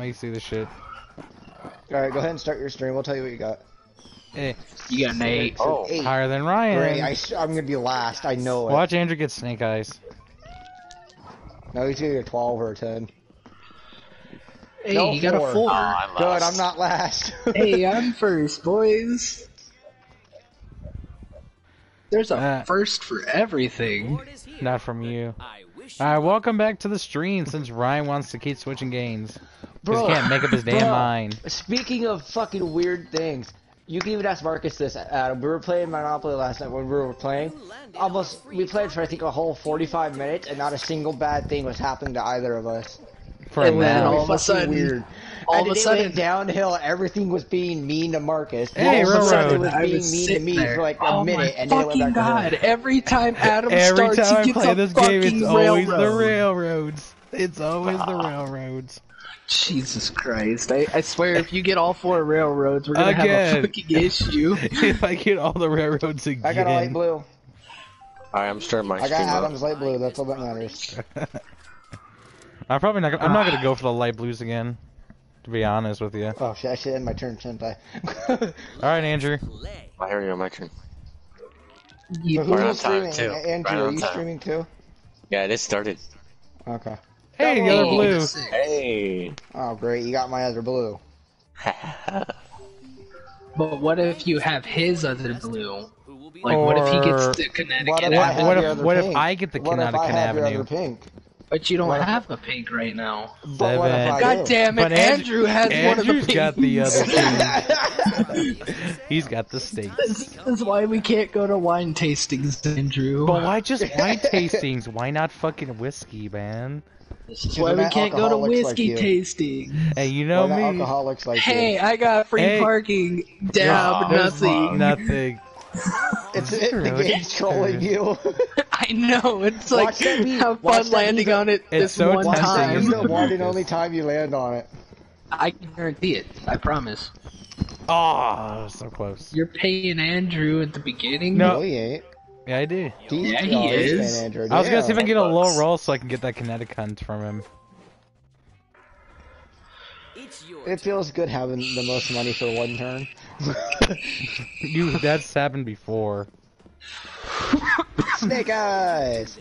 Let me see the shit. Alright, go ahead and start your stream. We'll tell you what you got. Hey, You got an eight. Oh. eight. higher than Great. Ryan. I, am gonna be last. I know it. Watch Andrew get snake eyes. No, he's gonna get 12 or 10. Hey, No, you got a four. Oh, I Good. I'm not last. hey, I'm first, boys. There's a Uh, first for everything. Not from you. Alright, welcome back to the stream since Ryan wants to keep switching games. Bro. he can't make up his damn Bro. mind. Speaking of fucking weird things, you can even ask Marcus this. Adam, we were playing Monopoly last night when we were playing. Almost, we played for I think a whole 45 minutes, and not a single bad thing was happening to either of us. For It a then all of a sudden- weird. all and of a sudden- went downhill. Everything was being mean to Marcus. Hey, all of a sudden, Railroad. it was I being was mean to sitting me there. for like a oh minute, my and then it fucking went back god! to him. Every time Adam Every starts, time I he gets play a this game, fucking it's always the railroads. It's always the ah. railroads. Jesus Christ! I, I swear, if you get all four railroads, we're gonna have a fucking issue. if I get all the railroads again. I got a light blue. Alright, I'm starting my I got stream up. Adam's light blue. That's all that matters. I'm probably not. Gonna, I'm not gonna ah. go for the light blues again. To be honest with you. Oh shit! I should end my turn, shouldn't I? All right, Andrew. I hear you on my turn. You- So who's Right on time, streaming? too. Andrew, Right are you time. streaming too? Yeah, it is started. Okay. Hey, the other Hey, blue. Hey. Oh great, you got my other blue. But what if you have his other blue? Like, what if he gets the Connecticut What, have Avenue? what if what if pink? I get the What if I Connecticut have your Avenue? Other pink? But you don't what have a pink right now. But what if Seven. I God do? damn it, But Andrew- Andrew has one of the Andrew's pinks. got the other pink. He's got the steak. That's why we can't go to wine tastings, Andrew. But why just wine tastings? Why not fucking whiskey, man? That's why we can't go to alcoholics like whiskey you. tasting. Hey, you know We're not me. alcoholics like Hey, you. I got free Hey. parking. Dab, There's nothing. Nothing. It's it, the Really? game's trolling you. I know. It's like Watch that have watch fun landing on it It's this so one Watch tempting. that time. be the one and only time you land on it. I can guarantee it. I promise. Oh, so close. You're paying Andrew at the beginning. No. No, he ain't. Yeah, I do. He, Yeah, oh, he oh, is. Andrew. I was gonna see if I can get a low roll so I can get that Connecticut from him. It feels good having the most money for one turn. You that's happened before. Snake eyes.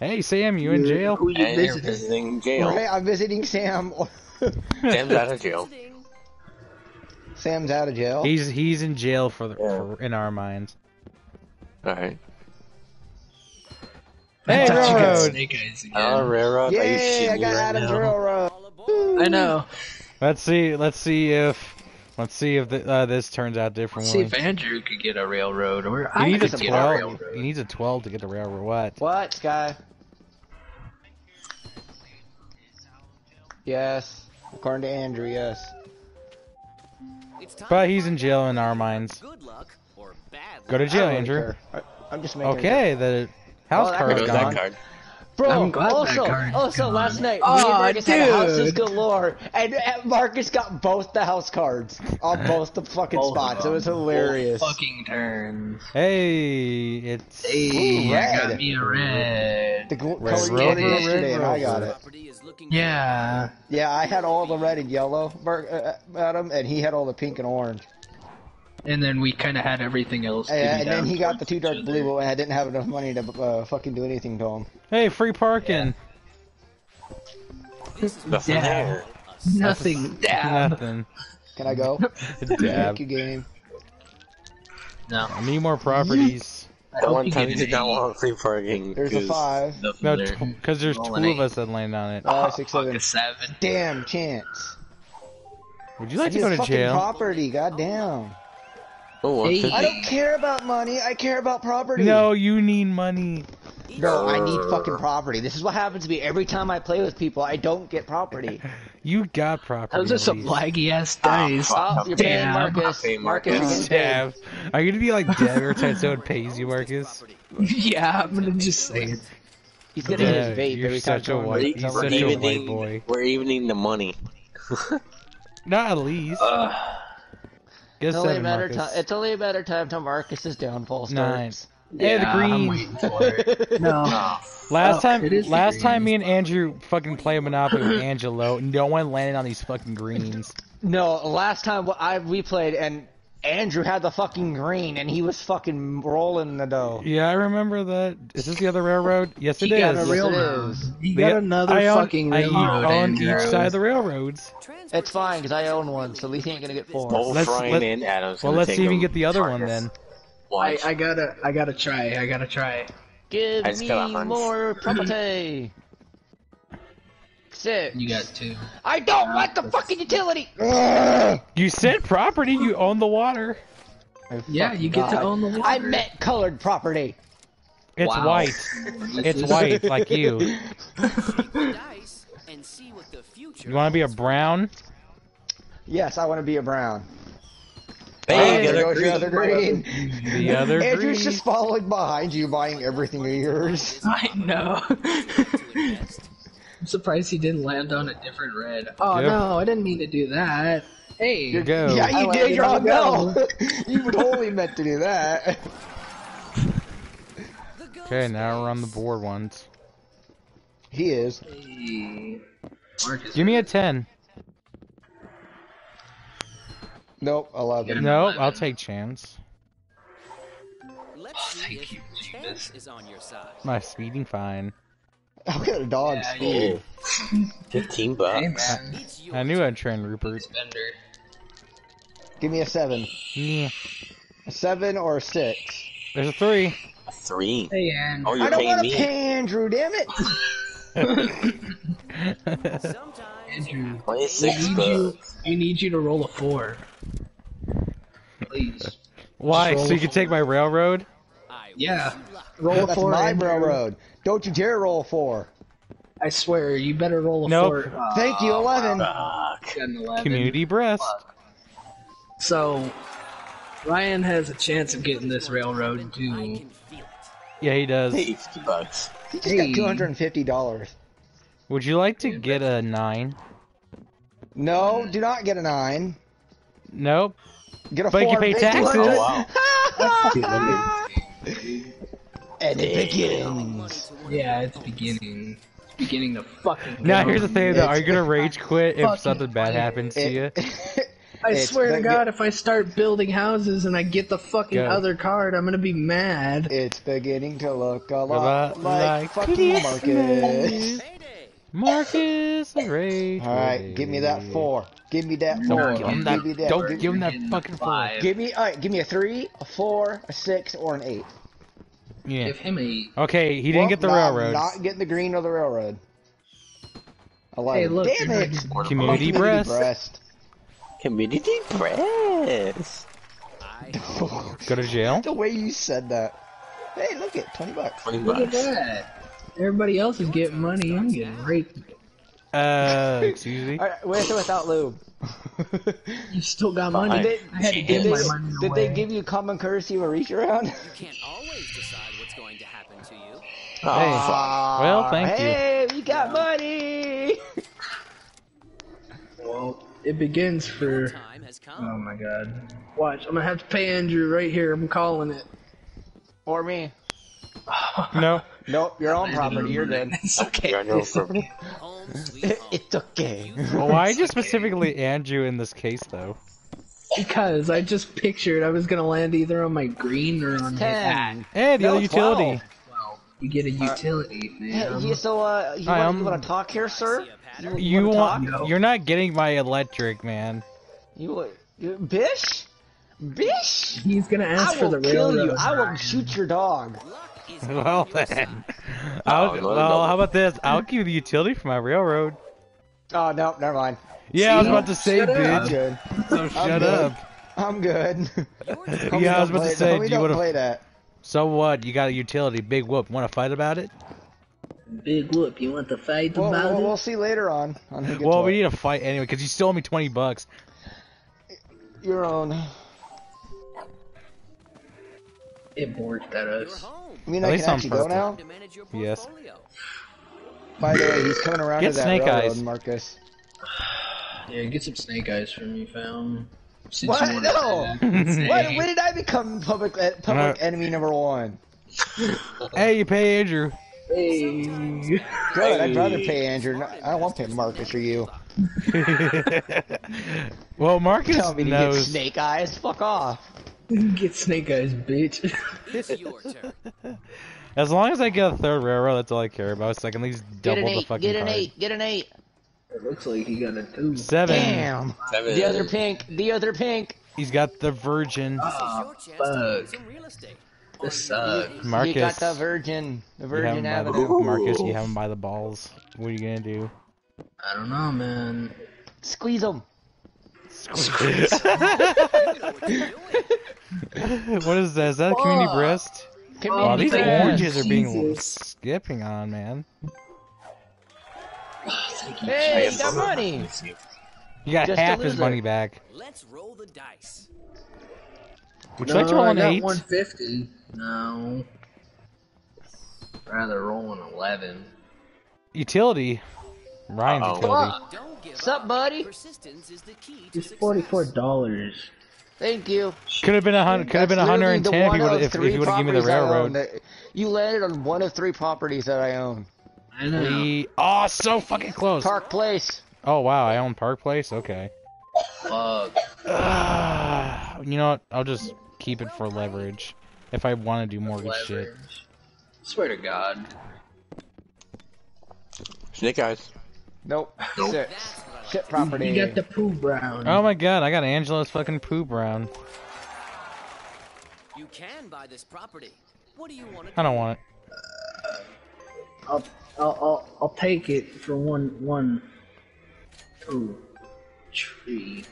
Hey Sam, you in jail? Who you And you're visiting? visiting jail. Hey, I'm visiting Sam. Sam's out of jail. Sam's out of jail. He's he's in jail for, the, Yeah. for in our minds. Alright. Hey I thought you got railroad. snake eyes again. Oh, Railroad, are you I got right Adam's now? railroad. I know. Let's see. Let's see if let's see if the, uh, this turns out Let's see if Andrew could get a railroad, or He I needs a could get a twelve. railroad. He needs a twelve to get the railroad. What? What, Sky? Yes. According to Andrew, yes. But he's in jail in our minds. Good luck or bad Go to jail, Andrew. care. I, I'm just making. Okay, the house that There card's goes goes that card. Bro, I'm glad also, also gone. last night, oh, me Aw, and Marcus had houses dude. galore, and uh, Marcus got both the house cards on both the fucking Both spots. It was hilarious. Both fucking turns. Hey, it's Hey, Ooh, I red. got me a red. The Red color you road, wanted red yesterday, and I got it. property is looking Yeah. Yeah, I had all the red and yellow, Mar- uh, Adam, and he had all the pink and orange. And then we kind of had everything else. And, and then he got the two dark blue, other. but I didn't have enough money to uh, fucking do anything to him. hey free parking. Nothing Yeah. there. Nothing. Dab. Nothing. Can I go? Dab. Thank you, game. No. I need more properties. I The hope one time you did not want free parking. There's a five. Nothing No, there. because there's Roll two an of us that land on it. Oh, six, Fuck seven. seven. Damn chance. Would you like to go to fucking jail? property, goddamn. Oh, Hey. I don't care about money. I care about property. No, you need money. No, I need fucking property. This is what happens to me every time I play with people. I don't get property. You got property. Those are some laggy ass dice. Oh, you're paying Damn. Marcus. Pay Marcus, Marcus. you're getting paid. Damn. Are you gonna be like Dev every time someone pays you, Marcus? yeah, I'm gonna just say it. He's getting Yeah, his vape you're every time such a someone white- wakes you're such a white boy. we're evening the money. Not at least. Ugh. Guess It's only, a matter Marcus. ti- it's only a matter of time till Marcus's downfall Nine. starts. Hey, the Yeah, I'm green. waiting for it. No. Last Oh, time, it is the last time me and Andrew fucking played Monopoly with Angelo, no one landed on these fucking greens. No, last time I we played and Andrew had the fucking green and he was fucking rolling the dough. Yeah, I remember that. Is this the other railroad? Yes, it He got a Yes, railroad. is. He The- got another I own, fucking I railroad. own each side of the railroads. It's fine because I own one, so at least he ain't gonna get four. Both Let's- Ryan let- and Adam's Well, let's take see if we can get the other one then. I, I gotta, I gotta try. I gotta try. Give I me got more property. Six. You got two. I don't uh, want the fucking utility. You said property. You own the water. I Yeah, you get to own the water. I meant colored property. It's Wow. white. It's white, like you. dice and see what the future You want to be a brown? Yes, I want to be a brown. Hey, there the goes your other other green. The other Andrew's green. just following behind you, buying everything of yours. I know. to invest. I'm surprised he didn't land on a different red. Oh Yep. no, I didn't mean to do that. Hey, You go. Yeah, you landed did. You're on on no. you totally meant to do that. Okay, now we're on the board ones. He is. Hey. Marcus. Give me a 10. Nope, eleven. No, I'll take chance. Let's see thank if you, chance is on your side. My speeding fine. I'll get a dog Yeah, speed. 15 Hey bucks. man, It's I knew I'd train Rupert. Spender. Give me a seven. Yeah. A seven or a six. There's a 3. Three. Hey, and Oh, I you're don't want to pay Andrew, damn it. Andrew, Why is we six need you. bucks? We need you to roll a four. Please. Why? So you can take my railroad? Yeah. wish you luck. Roll a That's four. my Andrew. railroad. Don't you dare roll a four. I swear, you better roll a Nope. four. Uh, Thank you, eleven. Fuck. got an 11. Community breast. So, Ryan has a chance of getting this railroad I too. can feel it. Yeah, he does. Hey, 50 bucks. He just Hey. got two hundred and fifty dollars. Would you like to get a 9? No, do not get a nine. Nope. Get a But you four. can pay taxes. 200. Oh, and it begins. Yeah, it's beginning. It's beginning to fucking. Now here's the thing though, are you gonna rage quit if something bad play. happens to you? I it's swear to God, if I start building houses and I get the fucking Go. other card, I'm gonna be mad. It's beginning to look a lot lot like, like fucking Marcus. Marcus rage. Alright, give me that four. Give me that Don't four. give him that. Give me that. Don't give him that fucking five. Give me alright, give me a three, a four, a six, or an eight. Yeah. Give him a. Okay, he didn't Well, get the no, railroad. Not getting the green or the railroad. Eleven. Hey, look, Damn you're it! not getting- Community breast. breast. Community press. I Go to jail. the way you said that. Hey, look at twenty bucks. 20 Look at that. Everybody else is getting money. I'm getting raped. Uh, excuse me. Alright, with or without lube. You still got money. Did I had to they, give did my they, money did they give you common courtesy of a reach around? you can't always decide you. Oh, Hey. Ah, Well, thank you. Hey, we got money! Well, it begins for. Oh my god. Watch, I'm gonna have to pay Andrew right here. I'm calling it. Or me. No. Nope, your own property, you're good. It's okay. You're on It's okay. Home sweet home. It's okay. Well, why just specifically Andrew in this case though? Because I just pictured I was gonna land either on my green or on Ten. that. Hey, the No, utility. 12. Well, you get a utility, Hey, man. you, so, uh, you, Hi, want, you want to talk here, sir? See a pattern? You wanna want? talk? You're not getting my electric, man. You, wa- you Bish? Bish? He's gonna ask I for will the kill you. I will Ryan. shoot your dog. Luck is on Well then. I'll, Oh, no, well, no. how about this? I'll give you the utility for my railroad. Oh, no, never mind. Yeah, I was about to say, Shut bitch. good. So shut good. up. I'm good. Homie, Yeah, I was don't about to say, do you don't wanna- play that. So what? You got a utility, big whoop. Want to fight about it? Big whoop. You want to fight Well, about we'll, it? we'll see later on. on who gets Well, what. we need to fight anyway because you still owe me twenty bucks. Your own. It borked at You're us. home. I mean, At I least can on actually go now. To manage your Yes. By the way, he's coming around Get to that snake railroad, eyes. Marcus. Yeah, get some snake eyes from me, fam. Since What? No. say that. When, when did I become public uh, public Uh, enemy number one? Hey, you pay Andrew. Hey. Good, I'd rather pay Andrew. not- I don't want to pay Marcus or you. well, Marcus Tell me to get snake eyes. Fuck off. Get snake eyes, bitch. It's your turn. As long as I get a third railroad, that's all I care about. So I can at least Get double an the eight. fucking Get an card. eight. Get an eight. It looks like he got a two. Seven. Damn. Seven. The other pink. The other pink. He's got the virgin. This is Ah, your chance to own fuck. some real estate. This sucks. Marcus. You got the virgin. The You have Virgin him by the, Marcus, you have him by the balls. What are you gonna do? I don't know, man. Squeeze him. Squeeze. What is that? Is that a community breast? Come Wow, these man. oranges are being Jesus. skipping on, man. Hey, you got money. You got Just half his money back. Let's roll the dice. Would you no, like to roll I an got eight? 150. No. Rather roll an 11. Utility. Ryan's Uh-oh. utility. Don't What's up, up. buddy? Persistence is the key to It's success. $44. Thank you. Could have been a hundred. Could have been a That's hundred literally and the ten if one you would of if, if three you would have given me the properties I own railroad. that- You landed on one of three properties that I own. I know. We oh so fucking close. Park Place. Oh wow, I own Park Place. Okay. Fuck. Ah, you know what? I'll just keep it for leverage. If I want to do mortgage shit. Swear to God. Snake eyes. Nope. Nope. Six. That's what I like. Shit property. You got the poo brown. Oh my god, I got Angela's fucking poo brown. You can buy this property. What do you want to I don't want it. I'll, I'll, I'll, I'll take it for one, one, two, three.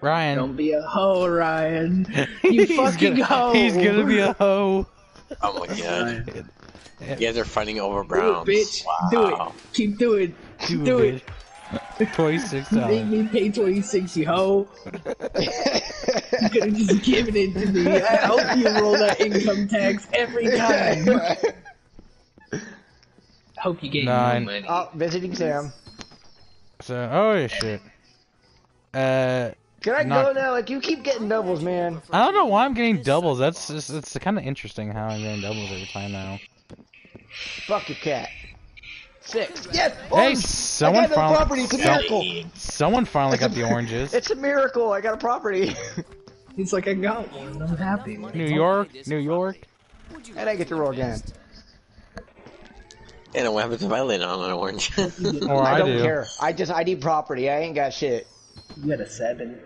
Ryan. Don't be a hoe, Ryan. You he's fucking gonna, hoe. He's gonna be a hoe. Oh my god. Ryan. You guys are fighting over Do it, bitch. Wow. Do it. Keep doing. Do, Do it. it. Bitch. Twenty-six Make dollars. me pay 26, you hoe. You could have just given it to me. I hope you roll that income tax every time. Hope you get Nine. no money. oh, visiting Sam. So, oh yeah, shit. Uh, Can I Not- go now? Like you keep getting doubles, man. I don't know why I'm getting doubles. That's just, it's kind of interesting how I'm getting doubles every time now. Fuck your cat. Six. Yes. Oh, hey, someone I got no finally, property. It's a miracle. someone finally got the oranges. It's a miracle. I got a property. He's like, I got one. I'm happy. New York, New York. And I get to roll again. And what happens if I land on an orange? Or oh, I, I don't do. care. I just I need property. I ain't got shit. You got a seven.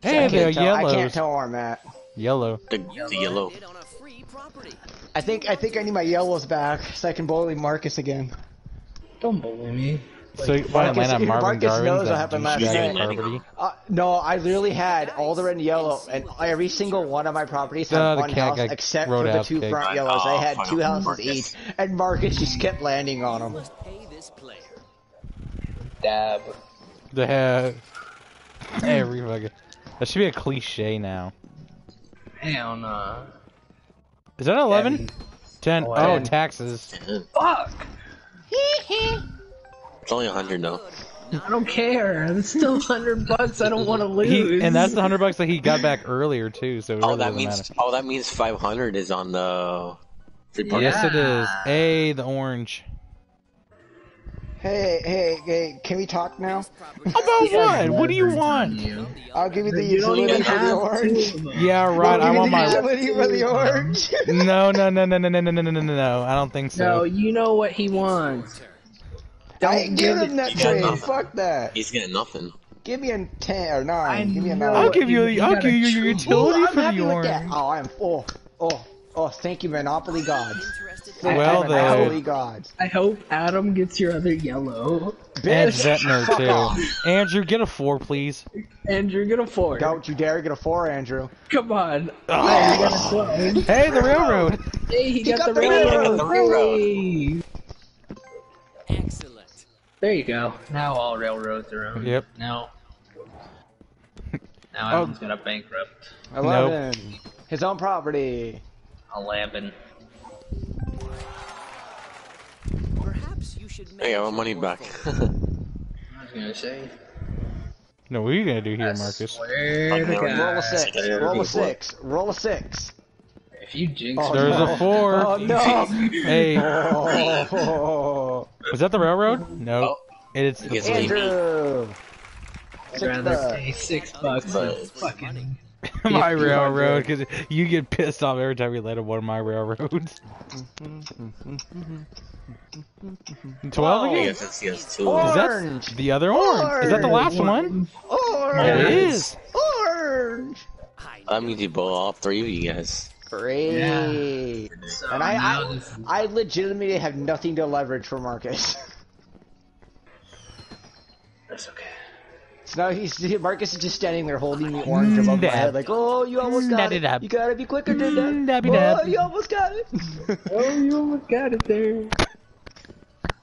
Hey, I they're can't tell, I can't tell where I'm at. Yellow. the, the yellow. landed on a free property. I think I think I need my yellows back so I can bully Marcus again. Don't bully me. So you want to Marcus- land on Marvin Marcus Gardens? knows what happened last night. Uh, no, I literally had all the red and yellow, and every single one of my properties had Uh, one house except for the two kicked. front yellows. I Oh, had two houses each, and Marcus just kept landing on them. Pay. Dab. The head. Every fucking. That should be a cliche now. Hell no. Is that 11? 10. Oh taxes. Fuck! It's only a hundred though. I don't care. It's still 100 bucks. I don't want to lose. He, and that's the 100 bucks that he got back earlier, too, so it Oh, really that means matter. oh, that means five hundred is on the. Yes, it is. A the orange. Hey, hey, hey! Can we talk now? About what? What do you want? I'll give you the utility for the orange. two of them. Yeah, right. I I'll want give the my. utility for the orange. No, no, no, no, no, no, no, no, no, no, no. I don't think so. No, you know what he wants. I ain't give give him that trade. nothing. Fuck that. He's getting nothing. Give me a ten or nine. I give me a know nine. I'll give you. You The, I'll give you your utility for the orange. Oh, I'm. Oh, oh, oh! Thank you, Monopoly gods. Interested Well, you, then. Monopoly gods. I hope Adam gets your other yellow. And Bitch, Zetner, fuck too. off. Andrew, get a 4, please. Andrew, get a four. Don't you dare get a four, Andrew. Come on. Ah. Oh. Hey, he got a twelve. Hey, the railroad. Hey, he, got, got the the railroad. railroad. The railroad. Hey. Excellent. There you go. Now all railroads are owned. Yep. Now. Now Oh. Adam's gonna bankrupt. Eleven. His own property. Eleven. Perhaps you should Hey, I want manage money back. I was gonna say. No, what are you gonna do here, I Marcus? swear to roll Roll a six. Roll a six. Roll a six. If you jinx Oh, me, There's no. a four. Oh no! Hey, Oh, was that the railroad? No, Oh. it's the guess four. maybe. Andrew. I'd Six rather pay six bucks than fucking. my 50 railroad because you get pissed off every time you let one of my railroads. Twelve again? guess it's yes too. Oh. Is that Orange. the other orange? Is that the last one? Orange. It is. Orange. I That means you bowl all three of you guys. Great. So And I, now I, this- I legitimately have nothing to leverage for Marcus. That's okay. So now he's Marcus is just standing there holding the orange above my head, like, "Oh, you almost got it. Dab-a-dab. You gotta be quicker than Mm, that. dabby-dab. Oh, you almost got it." Oh, you almost got it there.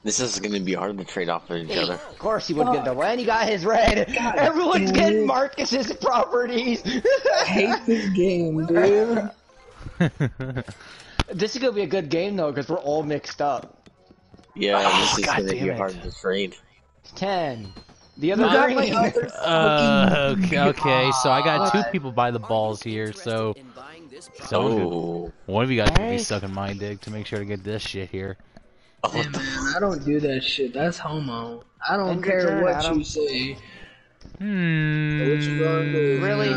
This is gonna be hard to trade off of each other. Of course he wouldn't get the and he got his red. Everyone's damn getting it. Marcus's properties. I hate this game, dude. this is gonna be a good game though, because we're all mixed up. Yeah, this is God gonna be it. hard to trade. Ten. The other You got my green. other Uh, okay, okay, so I got two people by the balls here, so in buying this so Oh, one of you guys could be sucking my dick to make sure to get this shit here. oh Hey, man, I don't do that shit. That's homo. I don't End care turn, what Adam. you say. Hmm. What you gonna do? Really?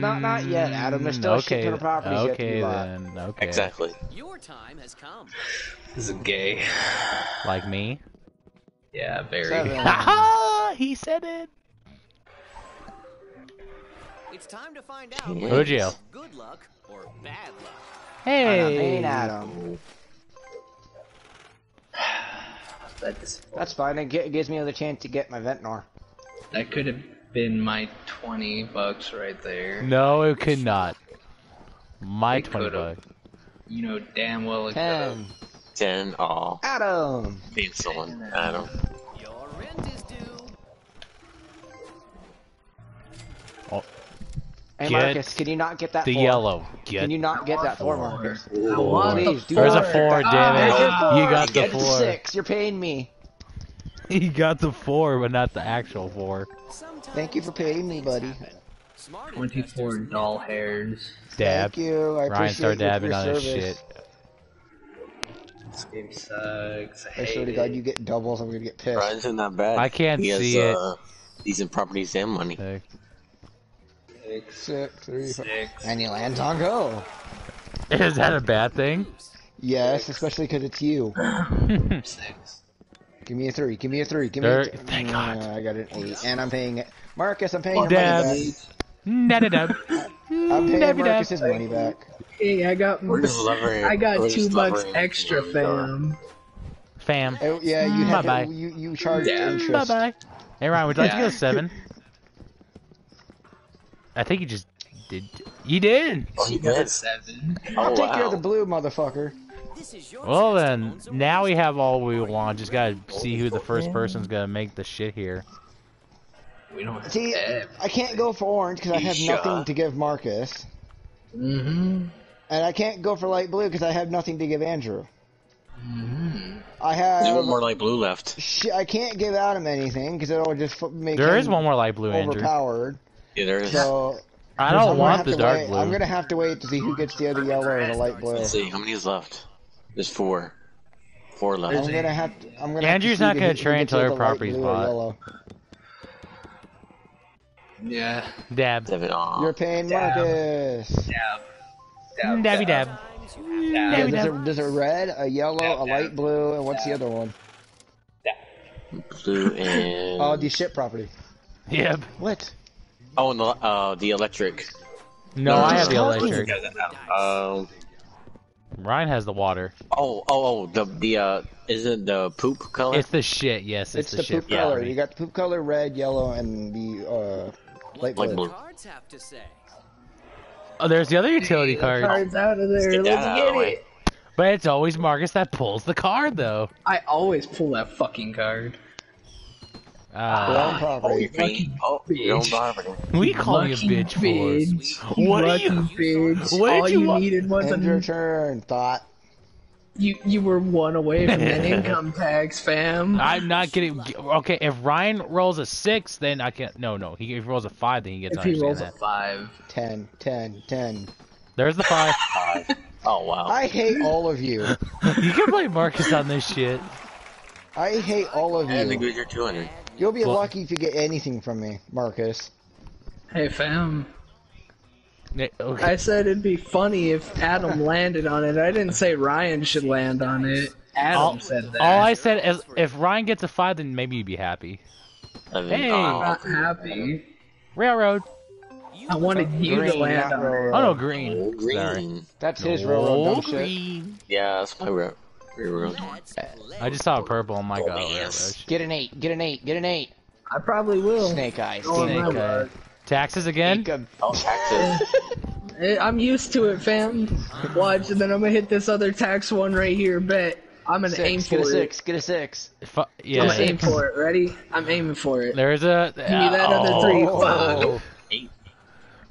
Not not yet, Adam. There's still a shit okay, ton of properties yet to okay be bought. then. Okay. exactly. Your time has come. This is gay. Like me. Yeah, very. Seven. Haha! he said it. It's time to find out. Go jail. Good luck or bad luck. Hey. paying Adam. That's, That's fine. It gi- gives me another chance to get my Ventnor. that could have been my 20 bucks right there. No, it could not. My It twenty bucks. You know damn well it could have. Ten. Ten. Oh, Adam. being stolen. I don't. Your rent is due. Hey Get Marcus, can you not get that? The four? yellow. Get. Can you not get that four, Marcus? I want the Please, do There's a four, Ah, damn it. your. You got the Get four. six. You're paying me. He got the four, but not the actual four. Thank you for paying me, buddy. things happen. Smart 24 doll hairs. Dab. Thank you. I Ryan appreciate started you for dabbing your on his shit. This game sucks. I I hate swear to. God, you get doubles. I'm gonna get pissed. Ryan's not that bad. I can't he has, see it. Uh, decent properties and money. Like, Six, Six, three, five. six. And he lands on go. Is that a bad thing? Yes, especially because it's you. Six. Give me a three. Give me a three. Give me There- a three. thank Uh, God. I got an eight, and I'm paying it. Marcus, I'm paying your Dab. money back. Da-da-da. I'm paying Dabby-dab. Marcus's money back. Hey, I got We're just lovering. I got we're two bucks extra, fam. Fam. Oh, yeah, you hmm, have Bye-bye. you you charge Yeah. Bye interest. bye. Hey Ryan, would you like to Yeah. go seven? I think you just did. You did. Oh, he Got did. seven. Oh, I'll take care of the blue, motherfucker. This is your Well then, now we have all we want. Just gotta see who the first person's gonna make the shit here. We don't have See, that. I can't go for orange because I have Sure. nothing to give Marcus, Mm-hmm. and I can't go for light blue because I have nothing to give Andrew. Mm-hmm. I There's one have. more like blue left. Sh- I can't give Adam anything because it'll just f- make There him is one more light blue, Andrew. overpowered. Yeah, there is. So I don't gonna want the to dark wait. blue. I'm gonna have to wait to see who gets the other yellow and the light blue. Let's see how many is left. There's four. Four left. I'm gonna have to. I'm gonna. Andrew's have not to see gonna who- who trade until her property's bought. Yellow. Yeah. Dab. it Aw. You're paying Dab. Marcus. Dab. Dab. Dabby dab. times you Yeah, Dabby there's, dab. a, there's a red, a yellow, a light blue, and what's the other one? Blue and. Oh, the ship property. Yep. What? Oh, and the, uh, the electric. No, No, I have the electric. Um. Ryan has the water. Oh, oh, oh. The the uh, is it the poop color? It's the shit. Yes, It's, it's, the, shit. poop color. property. You got the poop color, red, yellow, and the uh, light Light blue. blue. cards have to say. Oh, there's the other utility card. Cards out of there. Let's that out of get the way. it. But it's always Marcus that pulls the card, though. I always pull that fucking card. Uh, Wrong Oh, property. you're paying. Oh, bitch. your own property. what are you calling bitch for? bitch. What do Lucky you- bitch. what did All you you want? needed was End your a turn, thought. You you were one away from that income tax, fam. I'm not getting. Okay, if Ryan rolls a six, then I can't. No, no. He if he rolls a five, then he gets. if he rolls a that. five, 10, 10, 10. There's the five. Five. Oh wow. I hate all of you. you can play Marcus on this shit. I hate all of And the you. good you're 200. You'll be Well- lucky if you get anything from me, Marcus. hey fam. Yeah, Okay. I said it'd be funny if Adam landed on it. I didn't say Ryan should land on it. Adam all, said that. all I said is if Ryan gets a five, then maybe you'd be happy. I mean, Hey. oh, not happy. Railroad. I wanted you to land on it. Oh no, green. oh, green. Sorry. That's his railroad Oh, dumb shit. green. Yeah, that's my rail- railroad. I just saw a purple. Oh my god. yes. Get an 8, get an 8, get an 8. I probably will. Snake eyes. Oh, Snake my Snake word. Taxes again? Jacob. Oh, taxes. I'm used to it, fam. Watch, and then I'm gonna hit this other tax one right here. Bet. I'm gonna aim Six, for get a it. 6, get a 6. Fu- I'm yeah. gonna aim for it. Ready? I'm aiming for it. There's a. Give me that other three. Oh,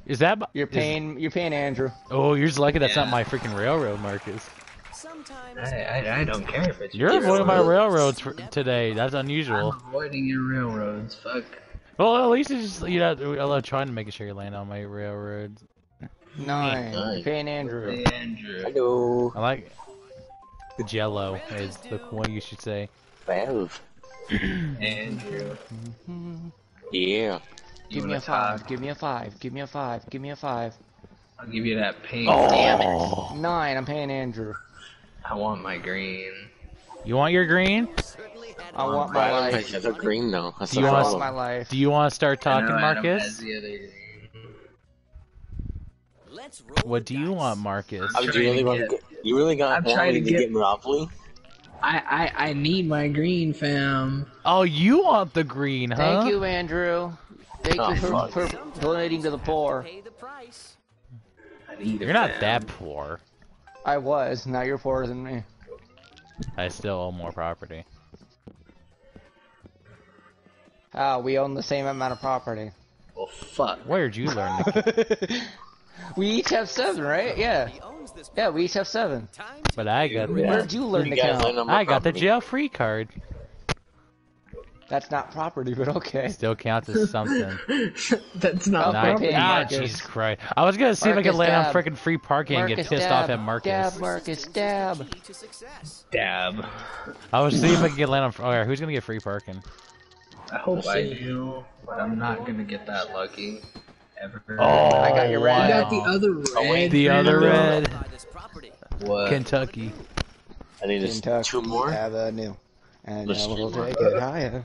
Is that? you're is- paying, you're paying Andrew. oh, you're just lucky that's not my freaking railroad, Marcus. Sometimes I, I, I don't care if it's You're your avoiding my railroads today. That's unusual. I'm unusual. avoiding your railroads. Fuck. Well, at least it's just, you know, I love trying to make sure you land on my railroads. 9, Nine. you're paying Andrew. Hey, Andrew. Hello. I like the Jello is the one you should say. Twelve. Andrew. Mm-hmm. Yeah. Give me a 5, talk? give me a 5, give me a 5, give me a 5. I'll give you that pink. Oh. 9, I'm paying Andrew. I want my green. You want your green? Certainly had I want my don't life. think that's a green though. That's Do you want want my life. Do you want to start talking, know Marcus? Let's roll What do you dice. want, Marcus? Do you really to want to get- get? You really got I'm trying to to get- get Monopoly? I, I I need my green, fam. Oh, you want the green, huh? Thank you, Andrew. Thank Oh, you for, fuck. for donating to the poor. Pay the price. I need it, You're not that poor. I was, now you're poorer than me. I still owe more property. Ah, we own the same amount of property. Well, fuck. Where'd you learn? To... we each have seven, right? Yeah. He owns this Yeah, we each have seven. but I got Yeah. the, Where'd you learn You to guys count? land on my I got the property. jail free card. That's not property, but okay. Still counts as something. That's not Oh, property. ah, Marcus. Jesus Christ! I was gonna see if I could Marcus, land on dab. freaking free parking and get pissed dab, off at Marcus. Dab, Marcus, dab. key to success. Dab. I was seeing if I could get land on. Oh, yeah, who's gonna get free parking? I hope I do, but I'm not gonna get that lucky. Ever. Oh, I got your You red. got the other red. Oh, wait. The other red. Buy. What? Kentucky. I need just Kentucky two more. Avenue. And Let's now we'll take it higher.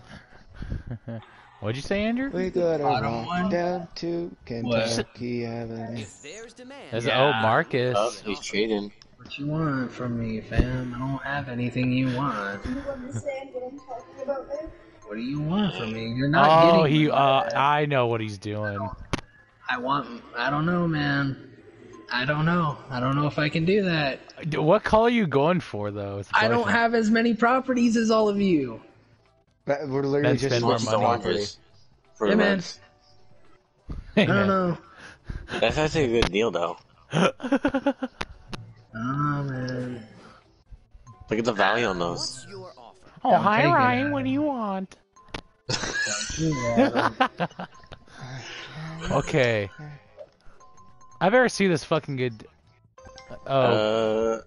What'd you say, Andrew? We gotta Bottom one? down to Kentucky Avenue. If there's demand, There's oh, Yeah. oh Marcus. Oh, he's trading. What you want from me, fam? I don't have anything you want. You understand what I'm talking about there? What do you want from me? You're not Oh, getting. he. Uh. I know what he's doing. I want. I don't know, man. I don't know. I don't know if I can do that. What color are you going for, though? I don't have as many properties as all of you. But we're literally Then just more money. oranges. For Hey, the man. reds. I don't know. That's actually a good deal though. Oh man. Look at the value on those. what's your offer? Oh, Don't hi take it, Ryan. What do you want? Okay. I've ever seen this fucking good. Oh, Uh,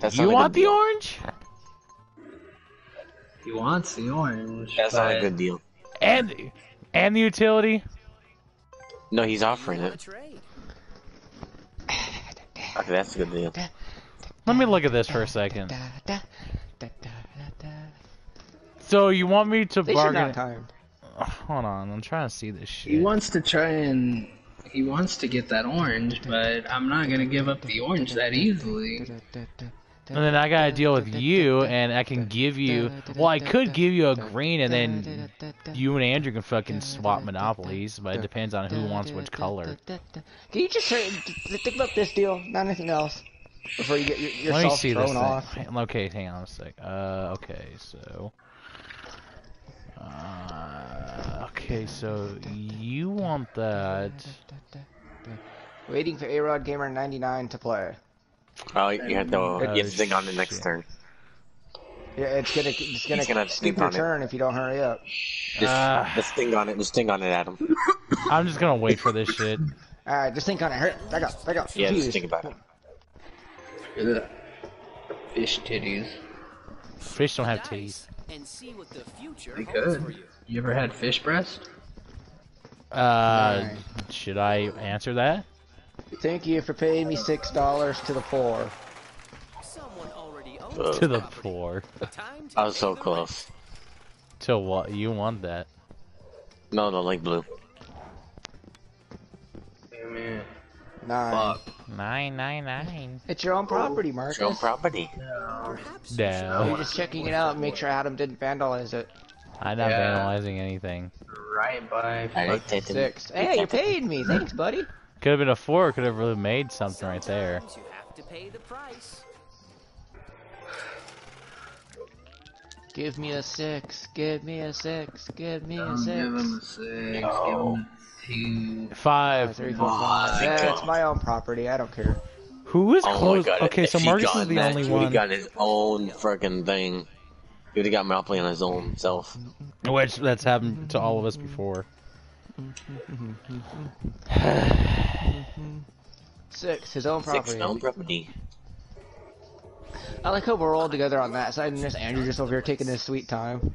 that's you want the deal. orange? he wants the orange. That's not a good deal. And and the utility? No, he's offering Want a it. Okay, that's a good deal. Let me look at this for a second. So you want me to They should bargain? not time. Hold on, I'm trying to see this shit. He wants to try and he wants to get that orange, but I'm not gonna give up the orange that easily. And then I gotta deal with you, and I can give you. Well, I could give you a green, and then you and Andrew can fucking swap monopolies, but it depends on who wants which color. Can you just say, think about this deal, not anything else, before you get your, Let me yourself see this thrown thing. off? Okay, hang on a sec. Uh, okay, so. Uh, okay, so you want that. Waiting for A-Rod Gamer 99 to play. Oh, you have to, Oh, you have to think on the next shit. turn. Yeah, it's gonna it's gonna, He's gonna skip sleep your on it. turn if you don't hurry up. Just, Ah. just think on it. Just think on it, Adam. I'm just gonna wait for this shit. All right, just think on it. Hurry, back up, back up. Yeah, just think about it. Ugh. Fish titties. Fish don't have teeth. And see what the future They holds could. for you. You ever had fish breast? Uh, Right. should I answer that? Thank you for paying me six dollars to the poor. Someone already owns To the property. poor. Time to I was pay so the close. To what? You want that? No, no, like blue. Yeah, man. Nine. Fuck. Nine nine nine. It's your own property, Marcus. It's your own property. No. Perhaps No. You're just checking it out and make sure Adam didn't vandalize it. I'm not Yeah. analyzing anything. Right by. I like that. Six. Hey, you paid me. Thanks, buddy. Could have been a four. Could have really made something right there. you have to pay the price. Give me a six. Give me a six. Give me a six. give him a six. Give him a two. Five. Five, three, four, five. my Yeah, it's my own property. I don't care. Who is Oh close? god. Okay, if so he Marcus got is the that, only he would've one. got his own freaking thing. He would have got Monopoly on his own self. Which that's happened to all of us before. Six. His own property. Six property. own property. I like how we're all together on that side, and there's Andrew just over here taking his sweet time.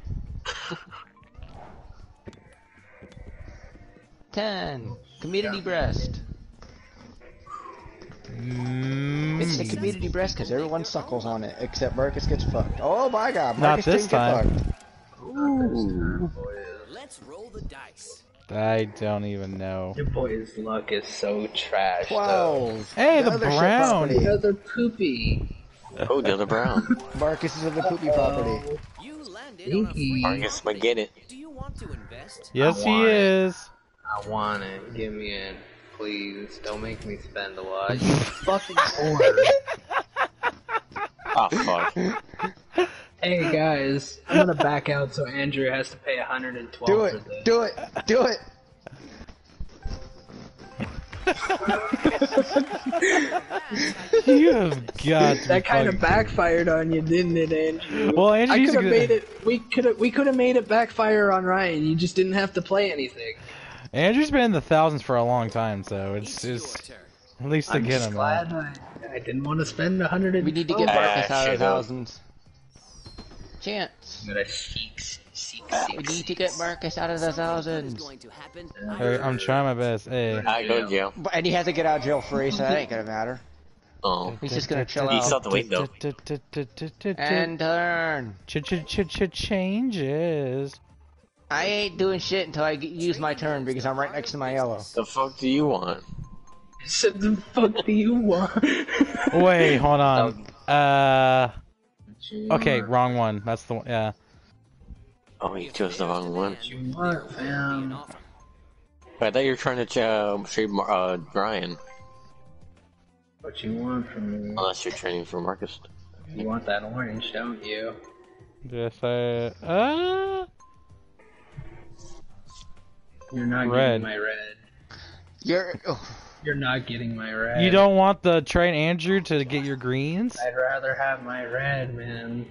Ten. Community breast. It's the Mm, community breast because everyone suckles on it except Marcus gets fucked. Oh my god, Not Marcus this didn't get time. fucked. Let's roll the dice. I don't even know. Your boy's luck is so trash. Though. Twelve. Hey, the other shit brown. property. Because they're poopy. Oh, the other brown. Marcus is in the poopy property. You landed on a. Marcus might get it. Do you want to invest? Yes, he is. it. is. I want it. Give me it. Please. Don't make me spend a lot. You fucking whore. Oh, fuck. hey guys, I'm gonna back out so Andrew has to pay 112 Do for it. this. Do it. Do it. You have got to That kind of fucking- backfired on you, didn't it, Andrew? Well, Andrew I could to have go- made it. We could have. We could have made it backfire on Ryan. You just didn't have to play anything. Andrew's been in the thousands for a long time, so it's It's just at least to I'm get just him. glad I, I didn't want to spend 112. We need to get Marcus out of the thousands. Chance. I'm gonna seek, seek, We seek. need to get Marcus out of the Something good is thousands. going to happen. Hey, I'm trying my best. Hey. I go to jail. But, and he has to get out of jail free, so that ain't gonna matter. Oh. He's just gonna chill He out. still have to wait, though. And turn. ch ch ch ch changes. I ain't doing shit until I use my turn because I'm right next to my yellow. The fuck do you want? Said the fuck do you want? Wait, hold on. Uh, okay, wrong one. That's the one. Yeah. Oh, you chose the wrong one. What you want, fam? I thought you were trying to uh, trade Mar- uh, Brian. What you want from me? Unless you're training for Marcus. You want that orange, don't you? Yes, uh, uh. You're not Red. getting my red. You're. Oh, You're not getting my red. You don't want the train Andrew to get your greens? I'd rather have my red, man.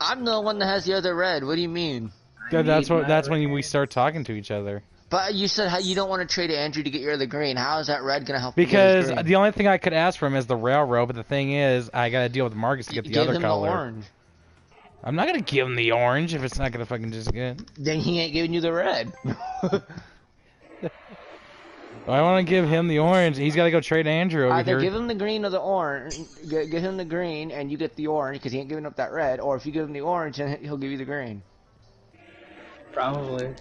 I'm the one that has the other red. What do you mean? I that's what. my That's when we start talking to each other. But you said how you don't want to trade Andrew to get your other green. How is that red gonna help? you get his Because green? the only thing I could ask for him is the railroad, but the thing is, I gotta deal with Marcus to get the give other him color. the orange. I'm not gonna give him the orange if it's not gonna fucking just get. Then he ain't giving you the red. I want to give him the orange. He's got to go trade Andrew over Either here. give him the green or the orange. Get, get him the green, and you get the orange because he ain't giving up that red. Or if you give him the orange, then he'll give you the green. Probably.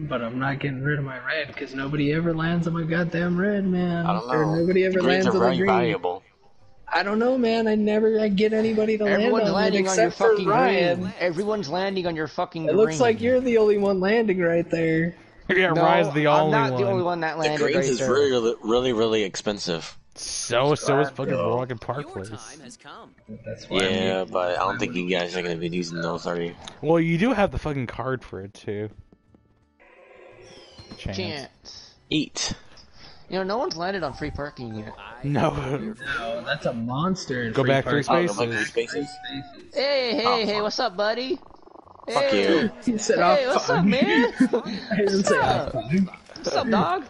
But I'm not getting rid of my red because nobody ever lands on my goddamn red, man. I don't Or know. nobody ever the greens lands are on the very green. valuable. I don't know, man. I never I get anybody to Everyone's land on it landing on your except for Ryan. green. Everyone's landing on your fucking It green. looks like you're the only one landing right there. yeah, No, Ryan's the I'm only not one. the only one that The landed greens right is there. really, really, really expensive. So so is fucking Yo. Morgan Park Your Place. time has come. That's why. I'm Yeah, but I don't think you guys are gonna be using those, are you? Well, you do have the fucking card for it too. Chance. Chance. Eat. You know, no one's landed on free parking yet. No. No, oh, that's a monster. In Go free back three parking. Oh, go back three spaces. spaces. Hey, hey, Oh, hey, what's up, buddy? Fuck Hey. you. He said, oh, Hey, "Oh, what's fuck." up, man? I up? "Oh. What's up, dog?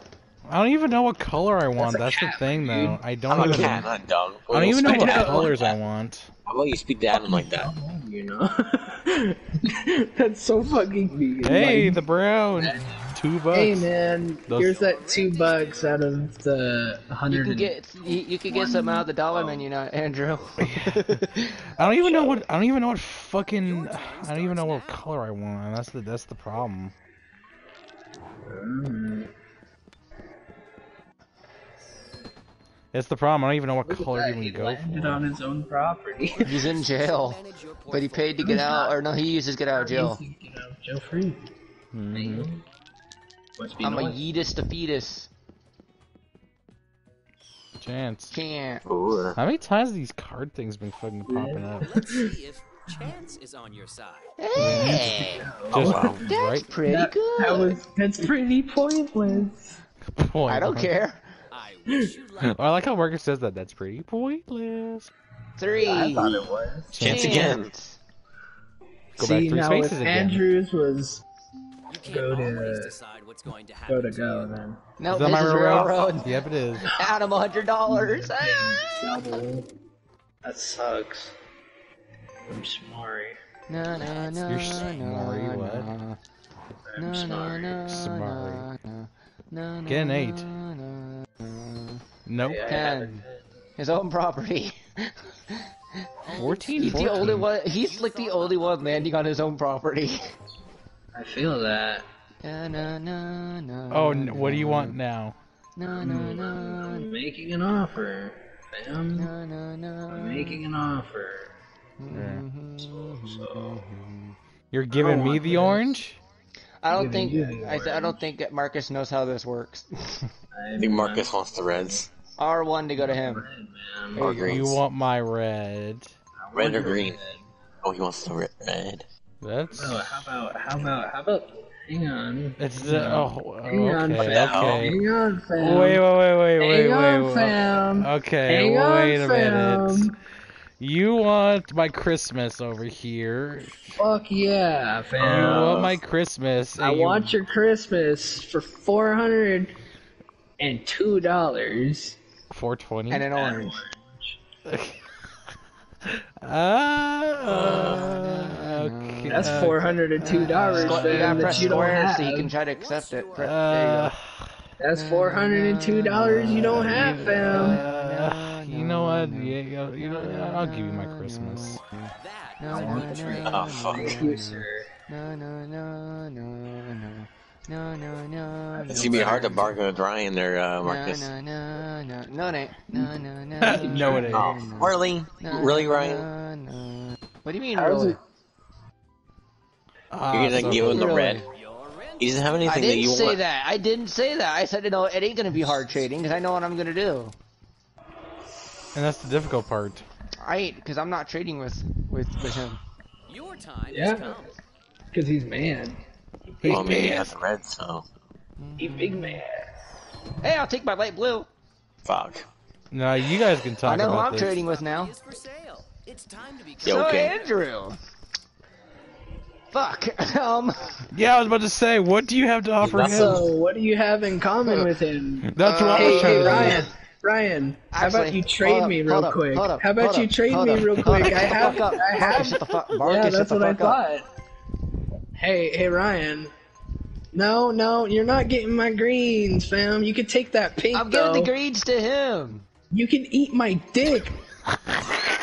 I don't even know what color I want. a That's the thing, dude. though. I I'm don't a even. cat, not a dog. I don't even know what to colors like I that. want. How about you speak to Adam like that? You know? That's so fucking mean. Hey, Like, the brown. Two bucks. hey man, Those- here's that two bucks out of the hundred. You hundred. can get you, you can get some out of the dollar menu now, Andrew. I don't even know what I don't even know what fucking I don't even know what color I want. That's the that's the problem. It's the problem. I don't even know what color to he even go landed for. on his own property. He's in jail, but he paid to get out, or no, he uses get out of jail. He's, you know, jail free. Mhm. Must be I'm a nice. yeetus to fetus. Chance. Can't. Ooh. How many times have these card things been fucking popping up? Let's see if chance is on your side. Hey, Just oh, wow. that's right pretty That, good. that was that's pretty pointless. point. I don't care. I wish you. Oh, I like how Marcus says that. That's pretty pointless. Three. I thought it was. Chance again. Go See back three now, spaces if again. Andrews was You can't Go to- always decide what's going to happen go to to go, you. then No, Is that this my is railroad? railroad. Yep, it is. Adam, a hundred dollars. double. Ah! That sucks. I'm smarty. No, no, no, You're no, smarty, what? no. I'm No, no, smarty. no, Smarty. no, no, no, Get an eight. no, no, no. Nope. Yeah, I Ten. haven't. His own property. 14, He's the 14. only one. He's like the only one landing on his own property. I feel that. No, no, no, no. Oh, n- what do you want now? No, no, no, I'm making an offer, fam. no, no, no. I'm making an offer. Mm-hmm. You're giving me the orange? I don't think I, I don't think Marcus knows how this works. I think Marcus wants the Reds. R one to go to him. Man. Or you. You want my red? Red or green? Oh, he wants the red. That's Oh, how about how about how about hang on. it's the oh Hang on, okay fam. okay. Hang on, fam. Wait wait wait wait wait Hang on, wait. fam. Okay, Hang on, wait a minute. fam. You want my Christmas over here? Fuck yeah, fam. You want my Christmas? I you- want your Christmas for four hundred and two dollars. 420. And an orange. Ah, okay. That's four hundred and two dollars, Squ- you gotta press that you don't square have. so you can try to accept it. Pre- Uh, That's four hundred and two dollars you don't have, fam. uh, you know what? Yeah, you you know, I'll give you my Christmas. That you go. is No, what no, the no, trade Oh, fuck. Thank you, sir. no, no, no, no, no. No, no, no, It's gonna be hard to bargain with Ryan there, uh, no, Marcus. no, no, no, no, it ain't. No, no, no, No, it ain't. Oh, really? no, Really, no, Ryan? no, no. What do you mean, How's really? It- Ah, You're gonna so give him the Really? red. Your rent He doesn't have I anything that didn't you say want. that. I didn't say that. I said, you know, it ain't gonna be hard trading because I know what I'm gonna do. And that's the difficult part. I ain't because I'm not trading with with with him. Your time Yeah. has come. Cause he's man. Well, I mean, he has red, so He big man. Hey, I'll take my light blue. fuck. No, you guys can talk I know who I'm this. trading with now. Is for. It's time to be Yeah, So. Andrew. Fuck. Um. Yeah, I was about to say, what do you have to offer him? So what do you have in common with him? That's what I Hey, was trying hey, to do. Ryan. Ryan, how about you trade up, me real up, quick? up, How about hold you trade me up, real quick? I have, fuck up. I have. shut the fuck. Yeah, Marcus, shut that's the what I fuck up. thought. Hey, hey, Ryan. No, no, you're not getting my greens, fam. You can take that pink. I'm giving the greens to him. You can eat my dick.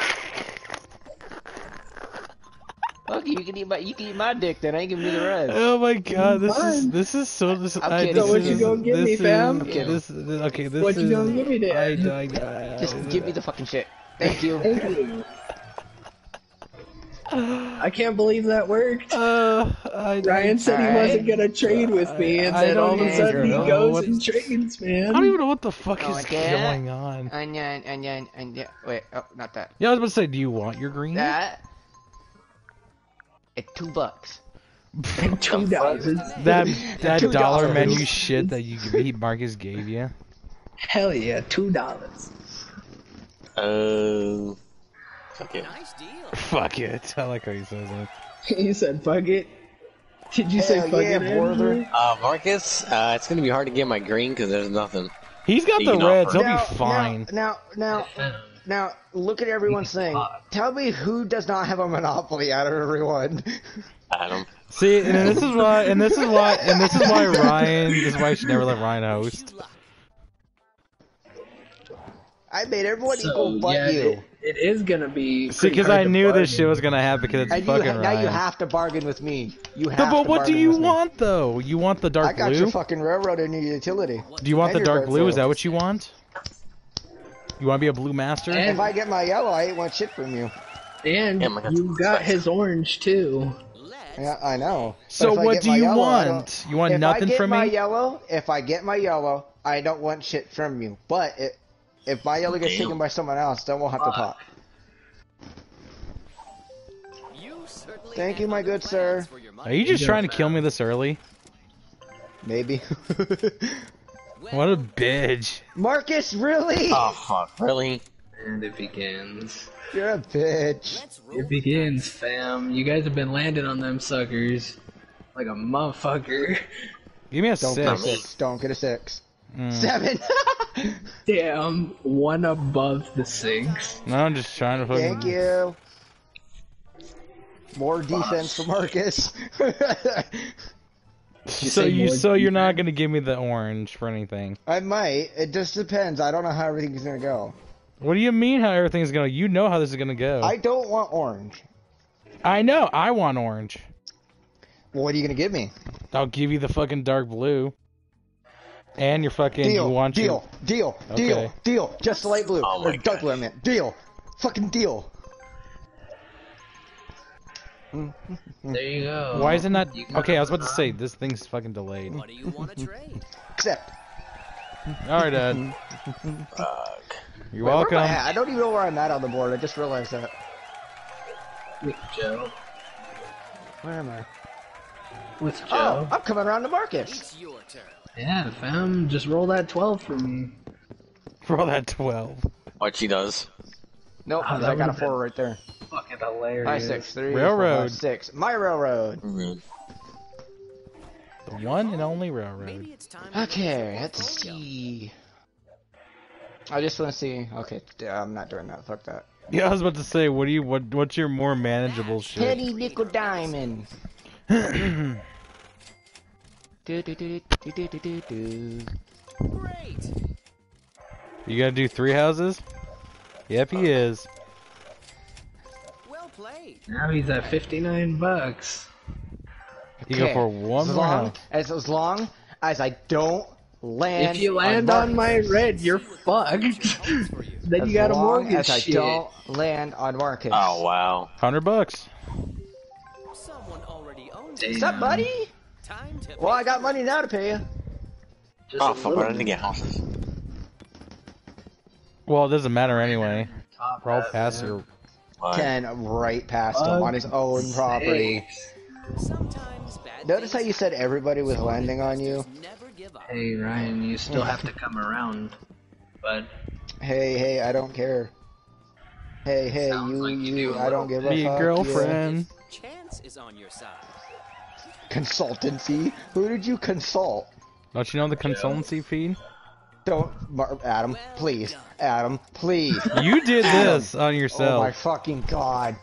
Fuck you. You can eat my you can eat my dick. Then I ain't giving you the rest. Oh my god, this is this is so this. I'm I, kidding. this So what you gonna give this me, fam? I'm. This, this okay. This What is, you gonna give me I, then? I, I, Just give me the fucking shit. Thank you. Thank you. I can't believe that worked. Uh, I, Ryan said he wasn't gonna trade with me, and then all of a sudden he goes what- and trades, man. I don't even know what the fuck Oh, is going on. Onion, onion, onion. Wait, oh, not that. Yeah, I was about to say, do you want your green? That. It's two bucks. Two dollars. That that Two dollar dollars. menu shit that you he Marcus gave you. Hell yeah, two dollars. Uh, fuck it. Nice deal. Fuck it. I like how you says it. you said fuck it. Did you say fuck yeah, it? Andrew? brother. Uh, Marcus, uh, it's gonna be hard to get my green because there's nothing. He's got the reds. offer. He'll Now- be fine. Now, now, now, now, look at everyone's thing. Tell me who does not have a monopoly out of everyone. Adam. See, and this is why, and this is why, and this is why Ryan. This is why you should never let Ryan host. I made everyone So, equal but yeah, you. It, it is gonna be. See, because I to knew this shit was gonna happen because it's And fucking ha- now Ryan. you have to bargain with me. You have No, to but what do you with me. want though? You want the dark blue? I got blue? your fucking railroad in your utility. do you want and the dark red blue? Is that what you want? You want to be a blue master? And- If I get my yellow, I ain't want shit from you. And Yeah, you got his orange too. Yeah, I know. But So what do you yellow, I don't- want? You want if nothing I get from my me? yellow, if I get my yellow, I don't want shit from you. But it, if my yellow gets Damn. taken by someone else, then we'll have to talk. You Thank you, my good sir. Are you just Yeah, trying to kill me this early? Maybe. What a bitch! Marcus, really? Oh fuck, really? And it begins. You're a bitch. It begins, fam. You guys have been landing on them suckers like a motherfucker. Give me a Don't get a six. six. Don't get a six. Mm. Seven. Damn, one above the six. No, I'm just trying to fucking. Thank you. More defense for Marcus. You So you so you're not gonna give me the orange for anything? I might. It just depends. I don't know how everything's gonna go. What do you mean? How everything's gonna? You know how this is gonna go. I don't want orange. I know. I want orange. Well, what are you gonna give me? I'll give you the fucking dark blue. And your fucking. Deal. you want deal. Deal. Deal. Okay. Deal. Just the light blue Oh or my dark God. blue. I meant deal. Fucking deal. There you go. Why is it not? You can- Okay, I was about to say this thing's fucking delayed. What do you want to trade? Accept. All right, Dad. Fuck. You're Wait, welcome. I. I don't even know where I'm at on the board. I just realized that. With Joe. Where am I? With oh, Joe. Oh, I'm coming around to Marcus. It's your turn. Yeah, fam. Just roll that 12 for me. Roll that twelve. What she does? Nope, Oh, I got a would've four right there. Fucking hilarious. Five, six, three, four, Railroad. five, six. My railroad. The one and only railroad. Maybe it's time. to Okay, let's see. I just want to see. Okay, yeah, I'm not doing that. Fuck that. Yeah, I was about to say, what do you what what's your more manageable shit? Penny, nickel, diamond. Do, do, do, do, do, do, do, do. Great. You gotta do three houses? Yep, he is. Well played. Now he's at 59 bucks. You go for one as more long, house. as, as long as I don't land. if you land on, my red, you're fucked. Then As you got a mortgage as I shit. don't land on Marcus. Oh wow. Hundred bucks. Someone already owns Damn. What's up, buddy? Time to. Well, I got money now to pay you. Just Oh a fuck, little I didn't get houses. Well, it doesn't matter anyway. top We're all hat, past man. Your. Why? Ten right past him on his own property. sakes. Sometimes bad Notice how you said everybody was landing on you? Just Never give up. Hey, Ryan, you still have to come around. But Hey, hey, I don't care. Hey, hey, Sounds you, like you you, do a I don't give a Be a you. girlfriend. Chance is on your side. Consultancy? Who did you consult? Don't you know the consultancy fee? Don't, Mar- Adam, Well please, done. Adam, please. You did Adam. this on yourself. oh my fucking god.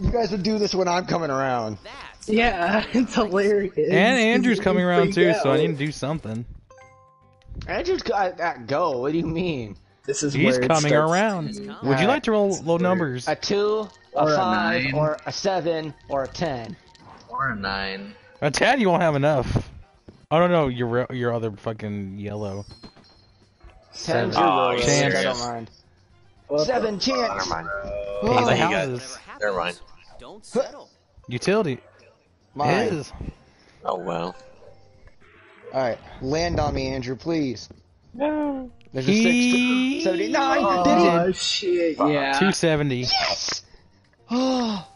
You guys would do this when I'm coming around. That's yeah, it's hilarious. and Andrew's coming around too, so I need to do something. Andrew's got that go. What do you mean? This is He's where it coming starts around. to- Would you like to roll low numbers? A two, a Or five, nine. or a seven, or a ten. Or a nine. A tad, you won't have enough. Oh no, no, your re- your other fucking yellow. Ten's Seven. your Oh, roll, you I serious? don't mind. What Seven the chance. Never mind. Pay Oh, the you got- houses. whatever happens. Never mind. Don't settle. Utility Mine. is. Oh wow. Alright, land on me, Andrew, please. No. There's a He- six. 79. Oh Did shit! Yeah. Two seventy. Yes! Oh.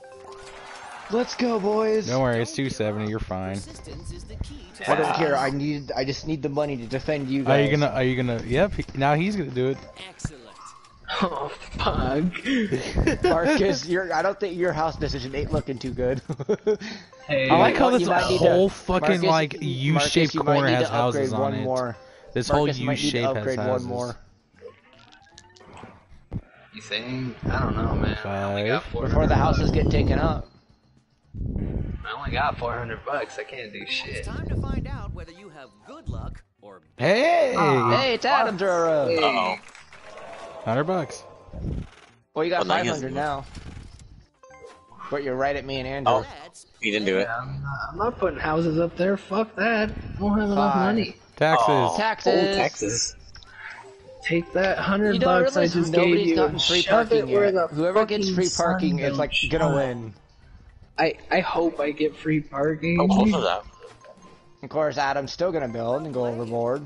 Let's go, boys. Don't worry, it's 270. You're fine. Persistence is the key to I don't care. I need. I just need the money to defend you guys. Are you gonna? Are you gonna? Yep. he- Now he's gonna do it. excellent. Oh fuck. Marcus, your I don't think your house decision ain't looking too good. Hey, I like how this might need to- whole fucking Marcus, like U-shaped corner has houses on one it. More. This whole Marcus might need U-shape has houses. one more You think? I don't know, man. I only got Five. 400 before the houses get taken up. I only got 400 bucks. I can't do shit. It's shit. time to find out whether you have good luck or Hey, Hey, it's Adam's Roro. Hey, Uh-oh. hundred bucks. Well, you got Well, 500 now. But you're right at me and Andrew. Oh. that's He didn't do it. Yeah, I'm, not, I'm not putting houses up there. Fuck that. I don't have enough Fine. money. Taxes. Oh, Taxes. Oh, taxes. Take that hundred You bucks I just nobody's gave you gotten free shove parking it where yet. the Whoever gets free parking is don't like gonna shine. win. I I hope I get free parking. Oh, close to that. Of course, Adam's still gonna build and go overboard.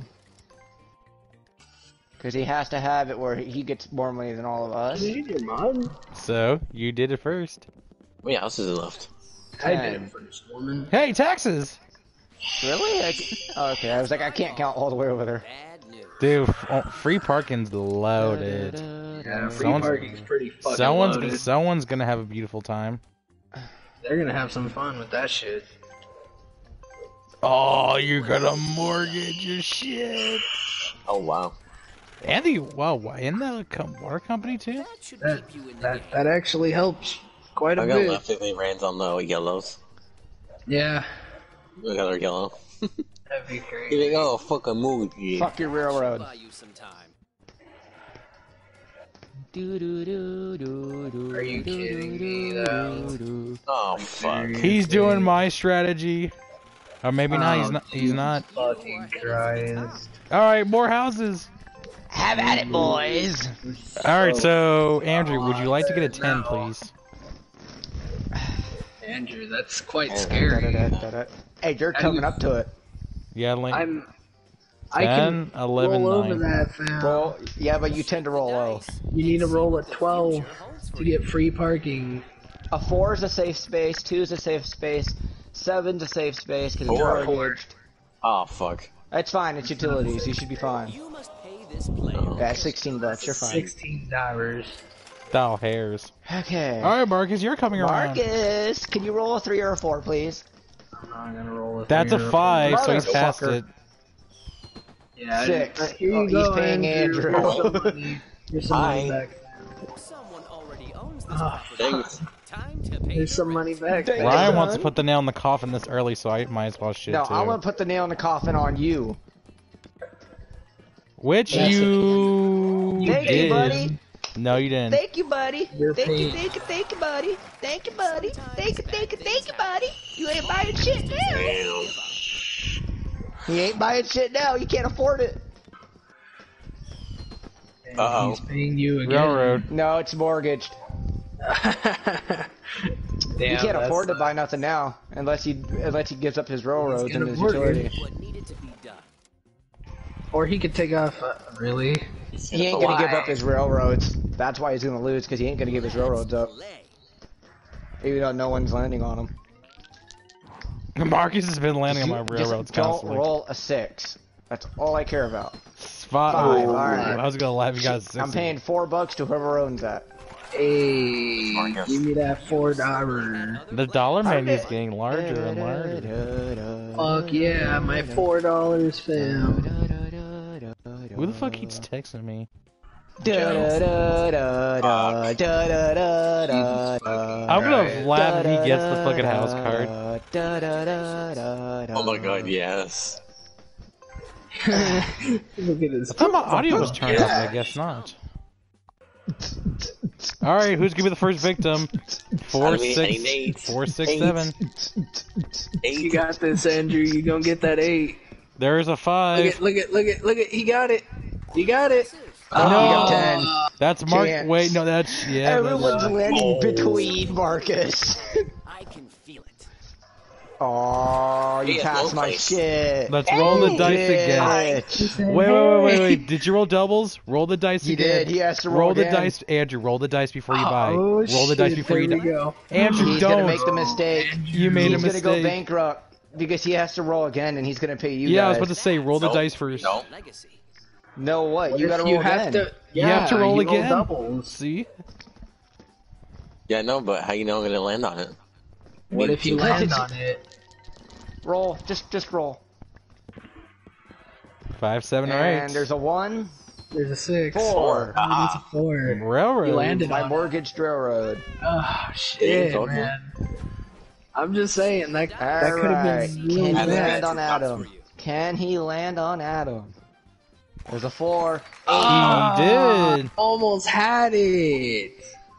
Because he has to have it where he gets more money than all of us. Dude, your mom. So you did it first. How many houses is left? I did Ten. it first, woman. Hey, taxes, Really? I, oh, okay, I was like, I can't count all the way over there. dude. oh, free parking's loaded. Yeah, free Someone's- parking's pretty fucking Someone's loaded. someone's gonna have a beautiful time. They're gonna have some fun with that shit. Oh, you're gonna mortgage your shit. Oh wow. And the wow, wha- in the com- water company too. That That keep you in that game. that actually helps quite a I bit. I got bit. left if they ran on the yellows. Yeah, We got our yellow. that'd be You great. think, oh, fuck a move. Yeah. Fuck your railroad. Are you kidding me, though? Oh, fuck. He's doing my strategy. Or maybe not. He's Oh, not. He's not. Fucking Christ. All right, more houses. Have at it, boys! All right, so oh, Andrew, would you like to get a ten, Now. please? Andrew, that's quite Oh, scary. Hey, you're coming up to it. Yeah, Link. I'm. I can 10, 11, roll over 9. that, fam. Roll, yeah, but you tend to roll low. You need to roll a 12 to get free parking. A four is a safe space, two is a safe space, seven's a safe space because it's Four. mortgaged. Oh, fuck. It's fine, it's utilities, you should be fine. You must pay this player. Oh. Yeah, 16 bucks, you're fine. Sixteen dollars. Thou hairs. Okay. All right, Marcus, you're coming around. Marcus, can you roll a three or a four, please? I'm not gonna roll a. That's a three or five, so he's Motherfucker. past it. Yeah. I- Six. uh, Here you Oh, he's go, paying Andrew. Andrew. Here's some money. Some money back. Someone already owns this property. Thanks. Time to pay Here's some money back. Dang. Ryan Hey, wants to put the nail in the coffin this early, so I might as well shit no, too. I want to put the nail in the coffin on you. Which That's it. you Thank did. you, buddy. No, you didn't. Thank you, buddy. You're thank you, thank you, thank you, buddy. Thank you, buddy. Thank you, thank you, thank you, buddy. You ain't buying shit now. Damn. He ain't buying shit now. You can't afford it. And Uh-oh. He's paying you again. Railroad. No, it's mortgaged. Damn, he can't afford to buy nothing now unless he unless he gives up his railroads and his mortgage. utility. What needed to be done. Or he could take off. Uh, really? He ain't gonna give up his railroads. That's why he's gonna lose because he ain't gonna give his railroads up, Delay. even though no one's landing on him. Marcus has been landing on my Just railroads don't constantly. roll a six. That's all I care about. Spot. Five, Ooh, alright. I was gonna laugh. You guys. I'm paying four bucks to whoever owns that. Hey, Marcus. give me that four dollar. The dollar menu is getting larger and larger. Fuck yeah, my four dollars, fam. Who the fuck keeps texting me? I'm gonna laugh if he gets the fucking house card. Oh my god, yes. Look at his. I thought my audio was turned off, I guess not. Alright, who's gonna be the first victim? Four, Enemy six, eight, four, six, eight. seven. You got this, Andrew. You gonna get that eight. There's a Look five. at, look at, look at, look at. He got it. He got it. Oh, No. got ten. That's Mark. Chance. Wait, no, that's yeah. Everyone's that's- landing Oh. between Marcus. I can feel it. Oh, you Yeah, passed my face. shit. Let's roll the dice again. Bitch. Wait, wait, wait, wait, wait. Did you roll doubles? Roll the dice He again. did. He has to roll Roll the dice, Andrew. Roll the dice before you oh, buy. Oh, roll the dice before you there die. we go. Andrew, He's don't. gonna make the mistake. You made he's a gonna go bankrupt because he has to roll again, and he's gonna pay you. yeah, I was about to say, roll the Nope. dice first. No. Legacy. No, what? What you gotta roll you have again. to. You have to yeah, roll you again. doubles. See? Yeah, no, but how you know I'm gonna land on it? What if you land on it? Roll. Just, just roll. Five, seven, or And there's a one. There's a six. Four. Oh, it's a ah. four. Railroad. You landed My on it. mortgaged railroad. Oh shit, told you. man. I'm just saying that that All could have right. been Can really he land on. Adam? Can he land on Adam? There's a four. Ah. He did. Almost had it.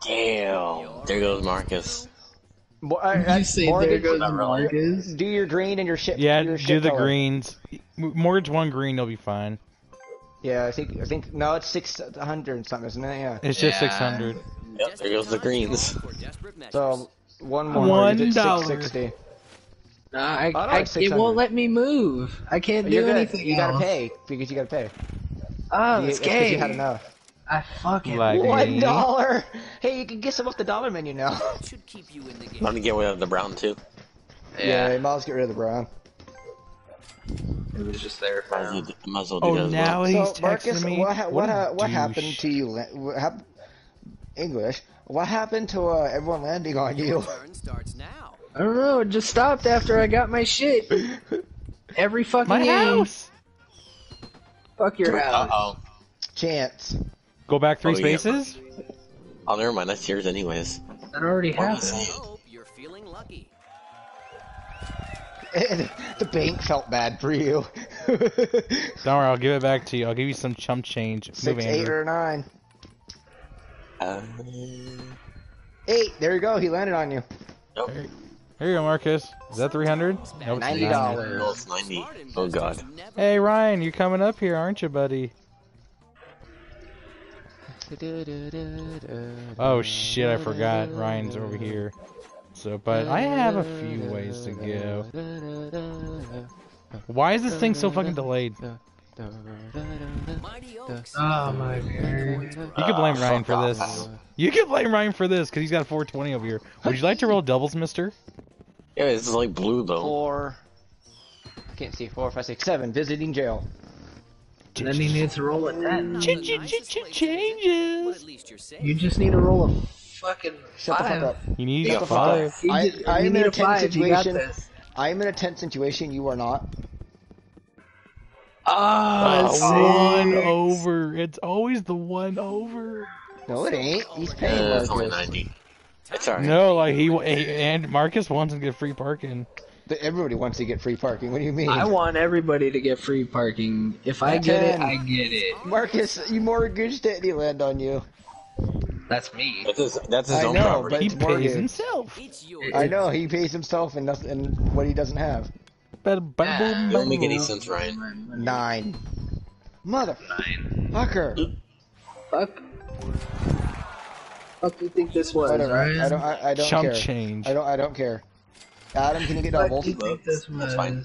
Damn. There goes Marcus. Mo- Did uh, you say mortgage- there goes Marcus? Do your green and your shit. Yeah, your do the color. greens. M- Mortgage one green, you'll be fine. Yeah, I think I think no, it's six hundred something, isn't it? Yeah. It's just Yeah. 600. Yep, there goes the greens. For desperate measures. So one more. One mortgage, it's dollar. 660. Nah, I, Oh, no, I, it won't let me move. I can't do You're gonna, anything you gotta pay because you gotta pay. Oh, You- this that's 'cause you game. had enough. I fucking Like- One Hey, you can get some off the dollar menu now. should keep you in the I'm game. gonna get rid of the brown too. yeah, you might as well get rid of the brown. It was just there. Might as well, might as well do Oh, now well. he's so Marcus, texting me. what ha- what a what happened to you? What hap- English. What happened to uh, everyone landing on you? Turn starts now. I don't know. It just stopped after I got my shit. Every fucking My game. house. Fuck your Uh house. oh. Chance. Go back three Oh, yeah. spaces. Oh, never mind. That's yours anyways. That already What happened. is I hope you're feeling lucky. the bank felt bad for you. Don't worry, I'll give it back to you. I'll give you some chump change. Move, Six, eight, or nine. Uh, Eight. There you go. He landed on you. nope. Here you go, Marcus. Is that 300? Nope. Ninety No, dollars. it's 90. Oh god. Hey, Ryan, you're coming up here, aren't you, buddy? Oh shit, I forgot. Ryan's over here. So, but I have a few ways to go. Why is this thing so fucking delayed? Mighty Oaks. Oh my god. You can blame Ryan for this. You can blame Ryan for this because he's got a 420 over here. Would you like to roll doubles, Mister? Yeah, this is like blue though. Four. Can't see. Four, five, six, seven. Visiting jail. And then he needs to roll a 10. Not Ch- the ch- nicest ch- place to visit, changes. But at least you're safe. You just need to roll a fucking Shut the fuck up. You need Shut a the fuck up. five. I- I am in a a tense situation. I am in a tense situation. You are not. Oh, Oh, one six. over. It's always the one over. No, it ain't. He's paying Uh, it's only 90. It's alright. No, like he he- and Marcus wants to get free parking. Everybody wants to get free parking. What do you mean? I want everybody to get free parking. If I get it, I get it. Marcus, you mortgaged it and he landed on you. That's me. That's his, that's his I own know, property. but- He pays mortgage. himself. It's yours. I know he pays himself and nothing, and what he doesn't have. Bada bada boom, It don't make any sense, Ryan. Nine. Mother. Fucker. Fuck. Fuck you think this was, Whatever. Ryan? I don't. I, I don't Chump care. change. I don't. I don't care. Adam, can you get Fuck doubles? you think this was? That's fine.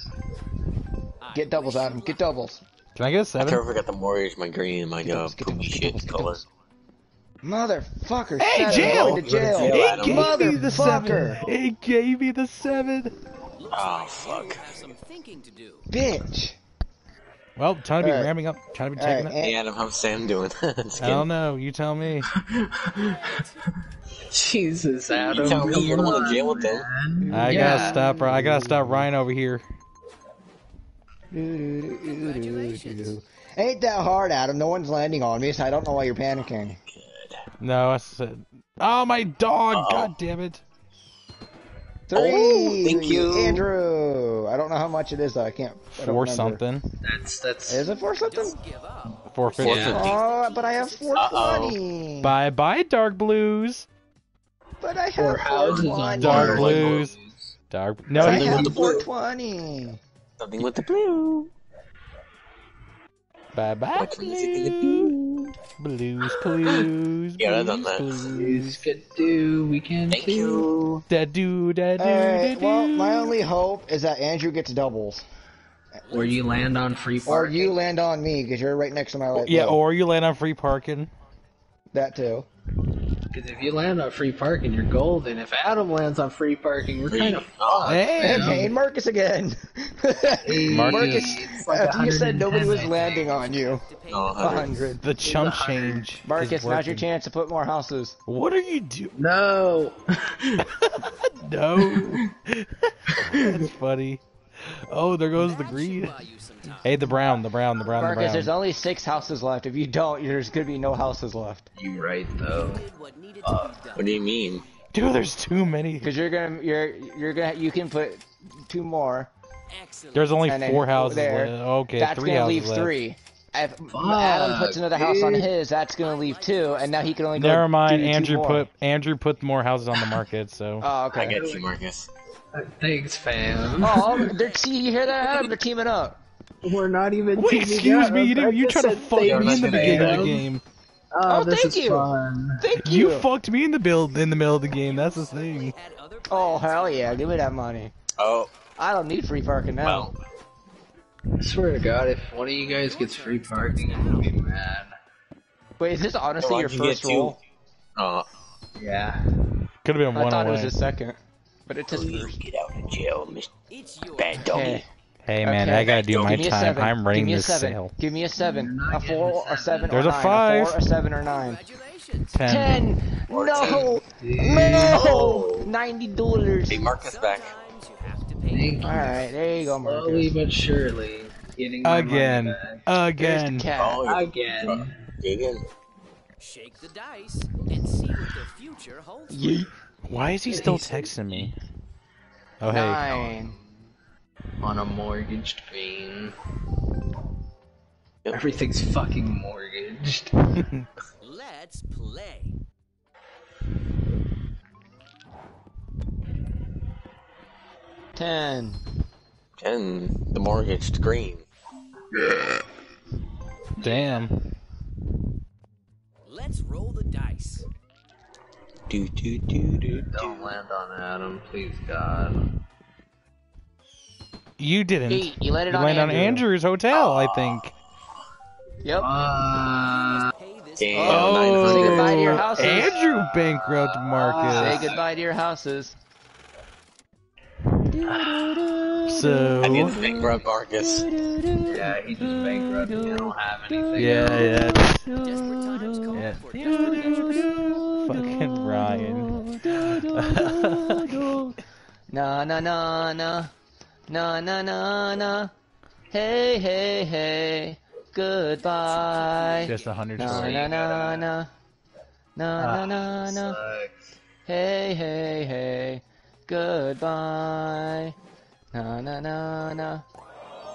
Get doubles, Adam. Get doubles. Can I get a seven? I totally forgot the mortgage my green and my uh, doubles, get poopy shit color. Motherfucker. Hey, jail! Going to jail. Jail, It Adam. gave me the seven. It gave me the seven. Looks Oh, fuck. you have some thinking to do. Bitch. Well, trying to be Alright. ramming up, trying to be Alright, taking and- it. Hey Adam, how's Sam doing? Just I don't know. You tell me. Jesus, Adam. You tell me you're the one in jail with them. man. I Yeah. gotta stop. Ry- I gotta stop Ryan over here. Ain't that hard, Adam. No one's landing on me, so I don't know why you're panicking. No, I said. Oh my dog! Uh-oh. God damn it! Three. Oh, thank you. Andrew. I don't know how much it is though. I can't. I Four remember. something. That's that's. Is it for something? Don't give up. Four fifty. Yeah. Oh, but I have 420. Bye bye, dark blues. But I have houses 420. Dark blues. Dark. No, I with have the blue. 420. Something with the blue. Bye bye. What can you say to the blue? Blues Clues. Yeah, I've done Blues that. Clues. Blues could do. We can Thank too. you. That do, that do, Alright, that well, my only hope is that Andrew gets doubles. Or you land on free Or you land on me, because you're right next to my light. Yeah, bulb. or you land on free parking. That too. Because if you land on free parking, you're golden. If Adam lands on free parking, we're Free. kind of Oh, Hey, And Payne Marcus again. Marcus. It's like you said nobody was landing on you. oh, A 100. the chump change. Marcus, now's your chance to put more houses. What are you doing? No. No. That's funny. Oh, there goes the green. Buy you some time. Hey, the brown, the brown, the brown, the Marcus, there's only six houses left. If you don't, there's gonna be no houses left. you right though. Did what needed to be done. What do you mean? Dude, there's too many. Because you're gonna, you're, you're gonna, you can put two more. Excellent. There's only And four houses there, left. Okay, that's three gonna leave left. three. If Adam puts another house on his, that's gonna leave two, and now he can only go. Never mind. do two Andrew more. put Andrew put more houses on the market. So Oh, I okay. get you, Marcus. Thanks, fam. Oh, they're, see, you hear that, Adam? They're teaming up. We're not even. wait, excuse up. me. You I didn't. You just tried to fuck me in the beginning of the game. Oh, Oh, this thank is you. fun. Thank You you. fucked me in the build in the middle of the game. That's the thing. Oh hell yeah! Give me that money. Oh, I don't need free parking now. well. I swear to God, if one of you guys gets free parking, I'm gonna be mad. Wait, is this honestly Why'd your first two? roll? Uh, Yeah. Could have been one. I one thought it was away. his second, but it's his please get out of jail, Mr. It's your Bad doggy. Okay. Hey man, Okay. I gotta do my Give me a time. seven. I'm Give running me a this seven. sale. Give me a seven. A four, a seven, There's or a nine. five. A four, a seven, or nine. Congratulations. Ten. Ten. No. No. Ninety dollars. Hey, Marcus back. You have to pay. Thank you. All right, there you go, Marcus. Slowly Marcus. but surely, getting my Again. money back. Again. the cat. Oh, you Again. Shake the dice and see what the future holds. Yeet. Why is he still texting me? Oh hey. Nine. On a mortgaged vein. Everything's fucking mortgaged. Let's play. Ten. And the mortgaged green. Damn. Let's roll the dice. Do do do do Don't do. land on Adam, please God. You didn't. Eight. You landed You on landed on Andrew's hotel, I think. Yep. Uh, Pay this Damn, Oh. Say 900. goodbye to your houses. Andrew bankrupt Say goodbye to your houses. So I need to bankrupt Marcus. yeah, he just bankrupted. I don't have anything. yeah, else. yeah, desperate times call yeah. for desperate Fucking Ryan. Na na na na. Na na na na. Hey hey hey. Goodbye. Just a hundred Na na na na. Na na ah. na na. Hey hey hey. Goodbye. Na na na na.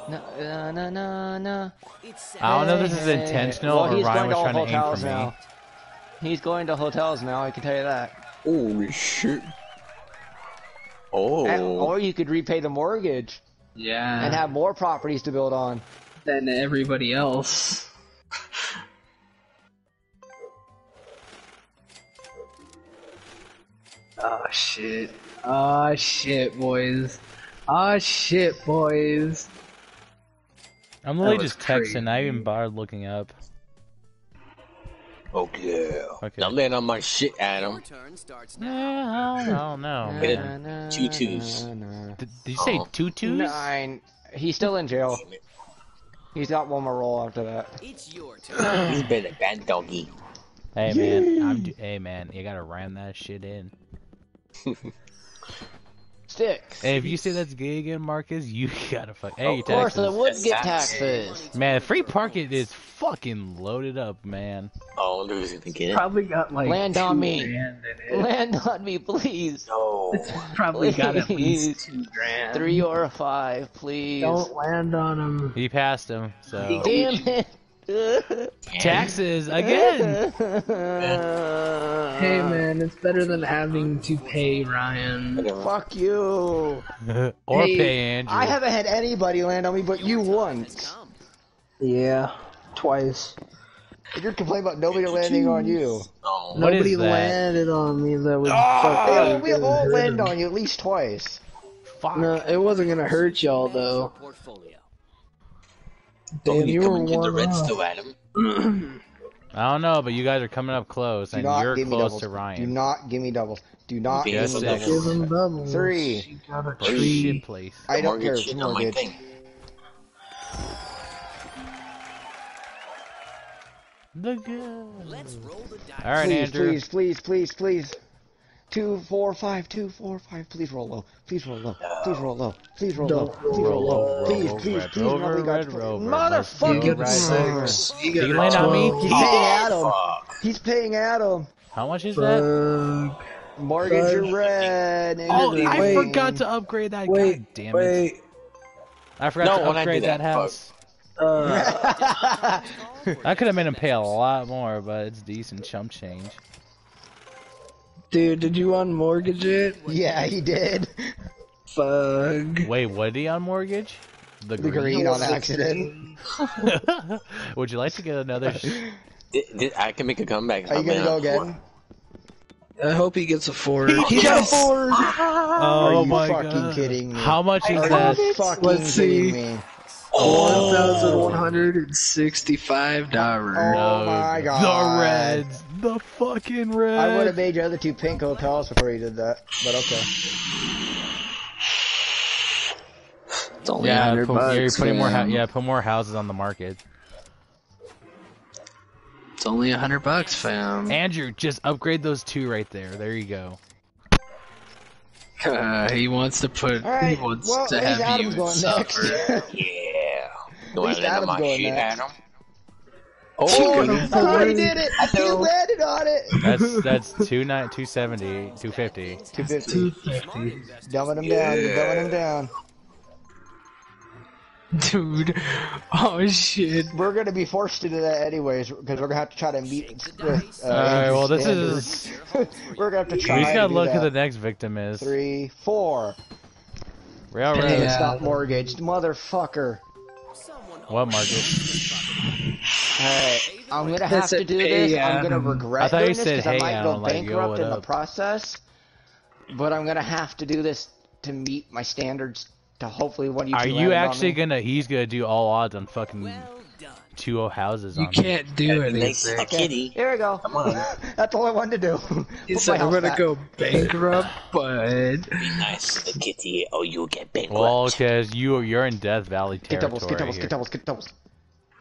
Na na na na. I don't know if this is intentional well, or Ryan was trying to aim for me. now. He's going to hotels now, I can tell you that. Holy shit. And- Oh. Or you could repay the mortgage Yeah. and have more properties to build on. than everybody else. Oh shit. Oh shit, boys. Oh shit, boys. I'm literally just texting. I even bothered looking up. Oh yeah. Okay. Now land on my shit, Adam. Your turn starts Yeah, now. I don't, I don't know. Hit man. it. Two twos. Did, did you say uh-huh. Oh. two twos? Nine. He's still in jail. He's got one more roll after that. It's your turn. He's been a bad doggy. Hey man, I'm. d- Hey man, you gotta ram that shit in. Six. Hey, if you say that's gay again, Marcus, you gotta fuck. Hey, of course, taxes. it would get taxes. Man, free parking is fucking loaded up, man. Oh, Lou's gonna get it. Probably got like Land two on me. grand in it. Land on me, please. No. It's probably got at Please. least two grand. Three or a five, please. Don't land on him. He passed him, so Damn it. Taxes again. Hey man, it's better than having to pay Ryan. Fuck you. or Hey, pay Andrew. I haven't had anybody land on me but you once. Yeah, twice. And you're complaining about nobody landing on you. Oh, What is Nobody that? landed on me that was Hey, fucking. we all landed on you at least twice. Fuck. No, it wasn't gonna hurt y'all though. Portfolio. Damn, you come were and get the one red up. still at him. I don't know, but you guys are coming up close, Do and you're give me close doubles. to Ryan. Do not give me doubles. Do not Yes, give me it Give doubles. him doubles. Three. She got a Pretty tree. shit place. I don't care. mortgage It's shit on my mortgage. thing. The good. Let's roll the dice. All right, please, Andrew. please, please, please, please. Two, four, five, two, four, five. Please roll low. Please roll low. Please roll low. Please roll low. Please roll low. roll, Please, please, red please. rover, red to- rover, let's You Motherfucker. six. You Did got land on me? He's paying Adam. He's paying Adam. How much is that? Mortgage your red. into Oh, I forgot to upgrade that. Wait, God damn it. wait. I forgot to upgrade that, that, house. Uh, I could have made him pay a lot more, but it's decent chump change. Dude, did you unmortgage it? yeah, he did. Fuck. Wait, what did he on mortgage? The The green. green on accident. Would you like to get another? Sh- Did- did- I can make a comeback. Are you gonna go again? I hope he gets a four. He got a four. Ah! oh Are you my fucking god! kidding me? How much is that? you fucking Let's see. me? One thousand one hundred and sixty-five dollars. Oh my god. The Reds, the fucking red. I would have made your other two pink hotels before you did that, but okay. It's only Yeah, hundred put, bucks. you're putting more. Ha- yeah, put more houses on the market. It's only a hundred bucks, fam. Andrew, just upgrade those two right there. There you go. Uh, he wants to put. Alright, he wants well, to have Adam's you going suffer. next. Yeah. Do I least land on Adam's my going shit, next. Adam? Oh, gonna oh, he forward. did it! I He landed on it! That's that's two nine two seventy two fifty. 250. Two fifty, Dumbing him down, you're dumbing him down. dude. Oh shit. We're gonna be forced to do that anyways, because we're gonna have to try to meet with. Uh, All right. Well, this standards. is. we're gonna have to try We just gotta look who the next victim is. Three, four. Railroad. Damn, Yeah. it's not mortgaged, motherfucker. Someone What market? Alright, I'm gonna have to do this. I'm um, gonna regret I thought you doing this said, 'cause I might go Adam," like, bankrupt in the process. But I'm gonna have to do this to meet my standards. To hopefully one of you. Are two you actually gonna? He's gonna do all odds on fucking well two houses You on. can't do That'd be nice to anything. kitty. Here we go. Come on. That's all I wanted to do. He Put said my I'm house gonna back. go bankrupt, but Be nice to the kitty, oh, or you'll get bankrupt. Well, because you you're in Death Valley Get doubles, get doubles, here. get doubles, get doubles.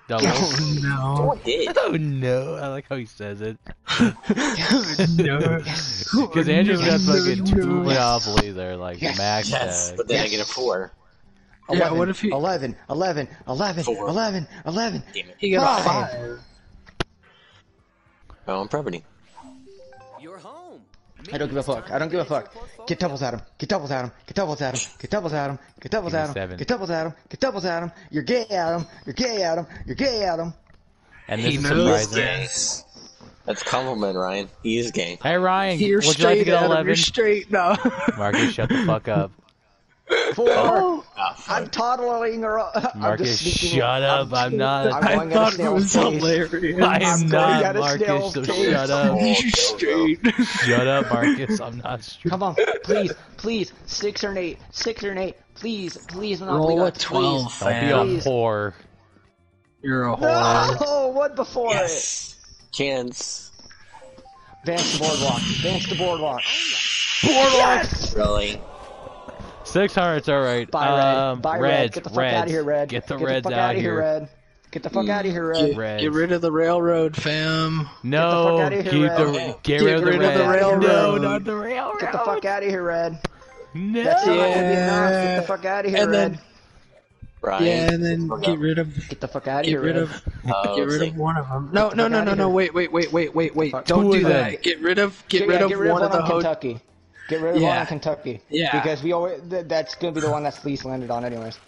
Doubles. oh no. Oh, I did. Oh no! I like how he says it. no. Because Andrew's got No, fucking two no. monopolies that are like Yes, max Yes, but then I get a four. Yeah, what if he- 11, 11, 11, Four. 11, 11. Damn it. He got a Five. five. My own property. You're home. I don't give a fuck. I don't give a fuck. Get doubles at him. Get doubles at him. Get doubles at him. Get doubles at him. Get doubles Give at him. seven. Get doubles at him. Get doubles at him. You're gay at him. You're gay at him. You're gay at him. And this He is knows surprising. this. That's compliment, Ryan. He is gay. Hey Ryan, You're would you like to get 11? You're straight now. Marcus, shut the fuck up. Four. Ah, I'm fuck. toddling her. I'm Marcus, just shut up. I'm not. I'm I going at a thought it was pace. hilarious. I am I'm not Marcus, so pace. shut up. You're straight. Shut up, Marcus. I'm not straight. Come on, please, please, six or eight, six or eight, please, please, Monopoly Roll a gods, twelve, Don't be a whore. You're a whore. No, what before Yes. Chance. it? Advance the boardwalk. Advance the boardwalk. Boardwalk. Yes! Really? Six hearts, alright. Buy red. Um, Buy reds. Get the fuck reds. out of here, red. Get the Get reds the fuck out outta here. red. Get the fuck out of here, red. Get, Reds. get rid of the railroad, fam. No, outta here, keep the, Red. get, rid of the, rid of the red. railroad. No, not the railroad. Get the fuck out of here, red. No. That's not gonna be enough. Yeah. Get the fuck out of here, And red. then- Ryan. Yeah, and then Fuck get rid of Get the fuck out of get here, rid red. of Oh, get rid see. of one of them. No, the no, no, no, no. Wait, wait, wait, wait, wait, wait. Don't do that. that? Get rid of get Yeah, rid of get rid one of of the on ho- Kentucky. Get rid of one Yeah. on Kentucky. Yeah. Because we always th- that's gonna be the one that's least landed on, anyways.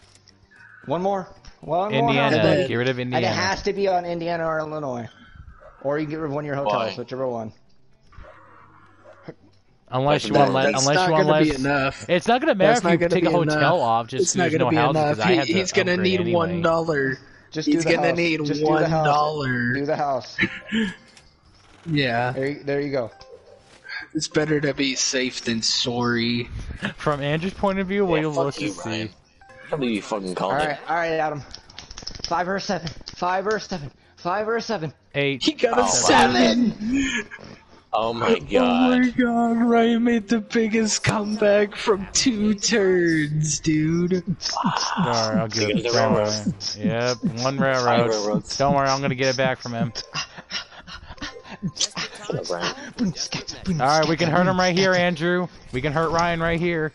One more. One more. Indiana. house. Get rid of Indiana. And Indiana. it has to be on Indiana or Illinois. Or you can get rid of one of your hotels, Why? whichever one. Unless you want, le- unless you want gonna be less. enough. It's not gonna matter That's if you take a hotel enough. off. Just It's not there's gonna no be houses enough. 'cause I He, had to he's gonna need anyway. one dollar. Just He's do the gonna house. need Just do one the house. Do the house. Yeah, There, you, there you go. It's better to be safe than sorry. From Andrew's point of view, what Yeah, you'll fuck let's you, just see. Ryan. I you fucking called All it. right, all right, Adam. Five or seven. Five or seven. Five or seven. Eight. He got a Oh, seven. Oh, oh my god. Oh my god, Ryan made the biggest comeback from two turns, dude. Alright, I'll give it. got the Don't railroad. worry. Yep, one Five railroad. railroads. Don't worry, I'm gonna get it back from him. Look, Ryan. Alright, we can hurt him right here, Andrew. We can hurt Ryan right here.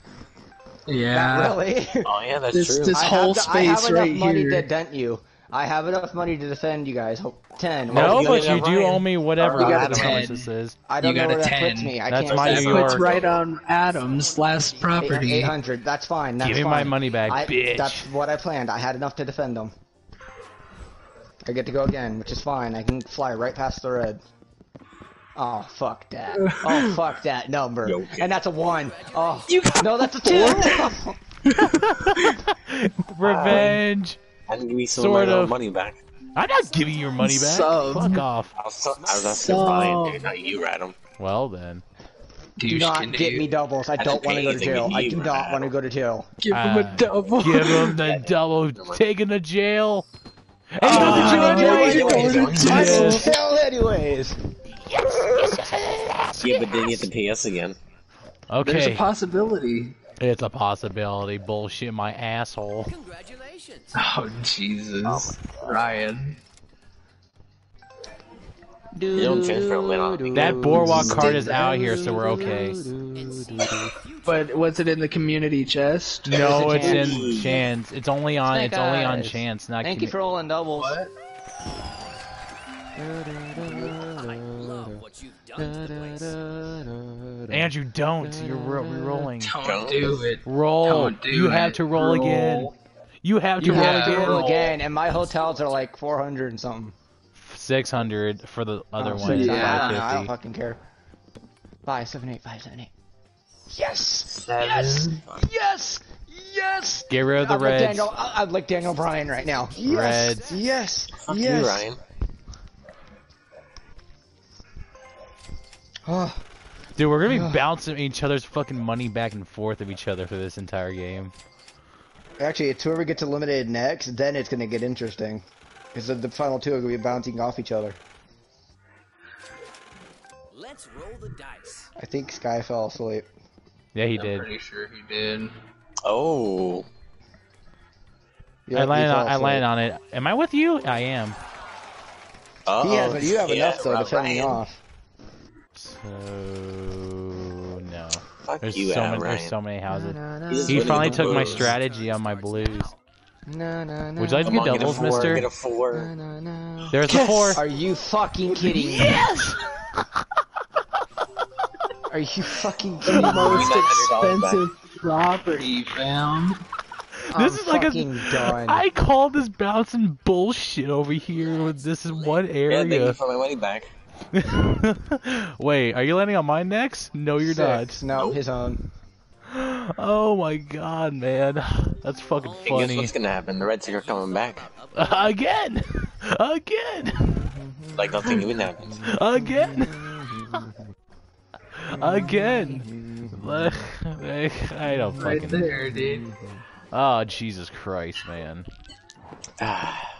Yeah. really? Oh yeah, that's This- true. this- I whole have, the- I have enough right money here. to dent you. I have enough money to defend you guys. Ten. No, you but gotta you do owe me whatever. You gotta don't know how much ten. this is. I don't You know a where that 10. puts me. I That's can't my That New puts York. right on Adam's last property. Eight hundred. That's fine. That's Give me my money back, I, bitch. That's what I planned. I had enough to defend them. I get to go again, which is fine. I can fly right past the red. Oh fuck that! Oh fuck that number! Yo. And that's a one. Oh You got no, that's a two. Revenge. And give me some Sort of my of. money back. I'm not giving you your money back. Some. Fuck off. I was, so, I was asking So- Ryan, dude, not you, Adam. Well then. do not get me doubles. I I don't want to go to jail. I do not want to go to jail. Give him Uh, a double. Give him the double. Taking to jail. And he Oh, goes to jail I'm anyway. going going to I'm jail. in jail anyways. Yeah, but then you have to pay us again. There's a possibility. it's a possibility. Bullshit, my asshole. Congratulations. Oh Jesus, Ryan. You don't transfer a lid on. That boardwalk card is out here, so we're okay. And see the future. But was it in the community chest? No, it's a in chance. It's only on. Snake It's only on chance, not. Thank you for rolling doubles. What? I what you've done to the place. Andrew, don't. You're re-rolling. Don't do it. Roll. Don't do You have to roll, again. You have to You roll have to again. roll again, and my hotels are like 400 and something. Six hundred for the other Oh, one. six, is I don't know, I don't 550. fucking care. Five, seven, eight, five, seven, eight. Yes! Seven. Yes! Yes! Yes! Get rid of the I'm like reds. Daniel, I- I'm like Daniel Bryan right now. Yes! Reds. Yes! Fuck yes! you, Ryan. Oh, Dude, we're gonna be bouncing each other's fucking money back and forth of each other for this entire game. actually, it's whoever gets eliminated next, then it's gonna get interesting. Because the, the final two are gonna be bouncing off each other. Let's roll the dice. I think Sky fell asleep. Yeah, he I'm did. pretty sure he did. Oh. Yep, I he landed. On, I landed on it. Am I with you? I am. Uh-oh. He has, but you have Yeah, enough though to fend me off. So no. Fuck There's you, so Adam, many. Ryan. There's so many houses. He's He winning finally the took my strategy on my blues. No, no, no. Would you like to get doubles, four, Mister? Get a four. No, no. There's a four. Are you fucking kidding me? Yes! Are you fucking kidding me? Most expensive property found. This I'm is like a- done. I call this bouncing bullshit over here with this one area. Yeah, thank you area. for my money back. Wait, are you landing on mine next? No, you're Six. No, Nope. his own. not. Oh my god, man. That's fucking Hey, guess funny. what's gonna happen? The Reds are coming back. Again! Again! Like nothing even happened. Again! Again! Like, I don't fucking... Right fucking. there, dude. Oh, Jesus Christ, man. Ah.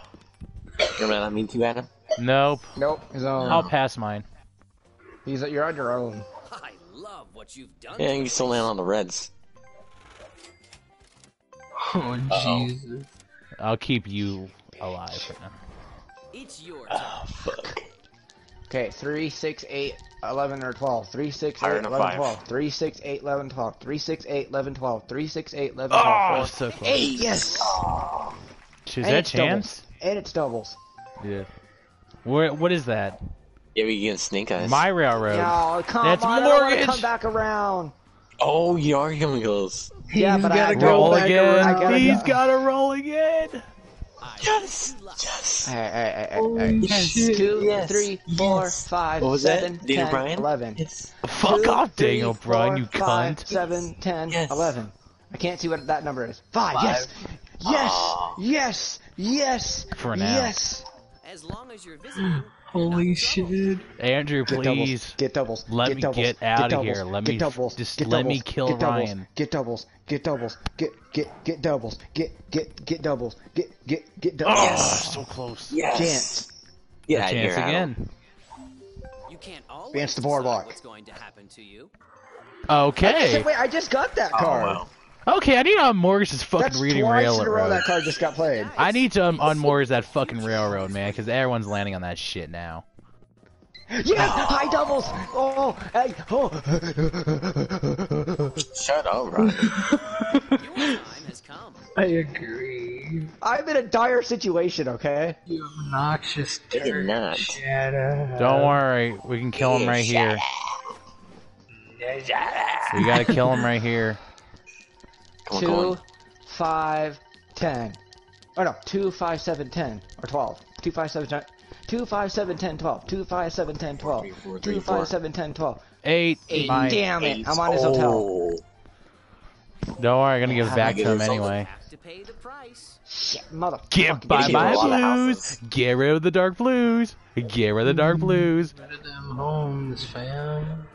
Ah. You're gonna let me too, Adam? Nope. Nope, his own. I'll pass mine. He's you're on your own. I love what you've done. Yeah, to you the still land on the Reds. Oh Uh-oh. Jesus. I'll keep you alive for now. It's your turn. Oh, fuck. Okay, 3, 6, 8, 11, or 12. 3, 6, 8, Higher than a 11, 12. 3, 6, 8, 11, 12. 3, 6, 8, 11, 12. 3, 6, 8, 11, 12. Oh, Four, so close. 8, yes! Is And that it's doubles. Chance? And it's doubles. Yeah. Where? What is that? Yeah, we get snake eyes. My railroad. No, come That's on, I don't want to mortgage. come back around. Oh, you are gonna go. Yeah, He's but I gotta gotta go roll back again. around. I gotta He's go. got to roll again. Yes! Yes! All right, all right, all right, all right. Yes. shit. Two, Yes. three, four, Yes. five, What was seven, that? Daniel 10, Bryan? 11. Yes. Fuck Two, off, three, Daniel Bryan, you five, cunt. seven, 10, Yes. 11. I can't see what that number is. Five, Five. yes! Yes! Aw. Yes! Yes! For now. Yes! As long as you're visiting, Holy shit. Andrew, Get please. Get doubles. Let get me doubles. get outta doubles. here. Let me- doubles. just get let me kill get doubles. Ryan. Get doubles. Get doubles. Get get get doubles. Get get get doubles. Get get get doubles. Oh, Yes. Ah, so close. Yes. Chance. Get A out of chance again. you can't always Advance the boardwalk. what's going to happen to you. Okay. Wait, I just got that Oh, card. wow. Okay, I need to unmortgage this fucking That's reading twice in a row railroad. that card just got played. I need to um, unmortgage that fucking railroad, man, because everyone's landing on that shit now. Yes! High doubles! Oh! Hey! Oh! Shut up, Ryan. Your time has come. I agree. I'm in a dire situation, okay? You obnoxious You're dirt. not. Shut up. Don't worry, we can kill him right here. We gotta kill him right here. Come on, come Two, on. five, ten. Oh no, two, five, seven, ten, or twelve. Two, five, seven, ten. Two, five, seven, ten, twelve. Two, five, seven, ten, twelve. Three, four, three, Two, four. five, seven, ten, twelve. Eight. Eight. Mine. Damn it! Eight. I'm on his hotel. Oh. Don't worry, I'm gonna give it back to him anyway. To pay the price. Shit, mother. Get bye you bye a lot of blues. Get rid of the dark blues. Get rid of the dark mm-hmm. blues. Rid of them homes, fam.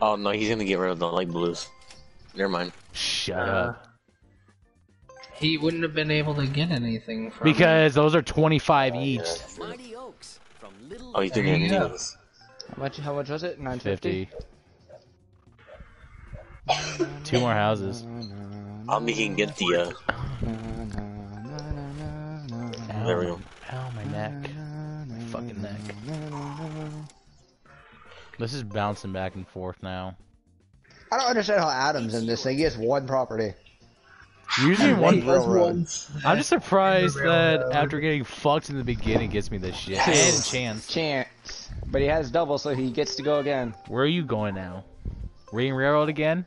Oh no, he's gonna get rid of the light blues. Never mind. Shut Uh, up. He wouldn't have been able to get anything from Because those are 25 each. Mighty Oaks from Little Oh, he's There doing you anything. go. How much? How much was it? Nine fifty. 50. Two more houses. I'll make him get the. uh There we go. Ow, my neck. My fucking neck. This is bouncing back and forth now. I don't understand how Adams in this thing. He has one property. Usually One one. railroad. I'm just surprised that after getting fucked in the beginning, gets me this shit. And chance. Chance, but he has double, so he gets to go again. Where are you going now? Reading railroad again?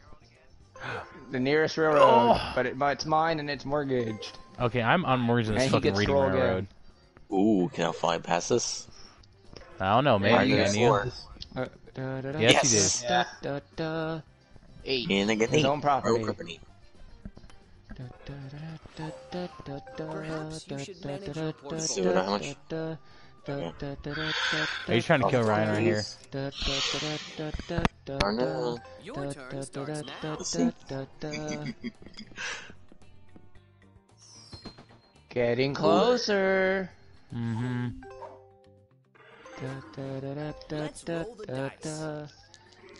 The nearest railroad, Oh. but, it, but it's mine and it's mortgaged. Okay, I'm unmortgaging And this he fucking reading roll again. railroad. Ooh, can I fly past this? I don't know, man. maybe. there, you? Uh, da, da, da, Yes, Yes. you da, da, da, Eight. And I get His eight. own property. Road company. Da, da, da, da, da, da, Perhaps you should manage your portfolio. da, How much? da, da, da, da, da, da, Are you trying to kill Ryan right here? please. da, da, da, da, da, da, Darn da, it. Your turn starts da, now. da, see. da, da, da. Getting closer. Mm-hmm. Da, da, da, da, da, Let's roll the dice.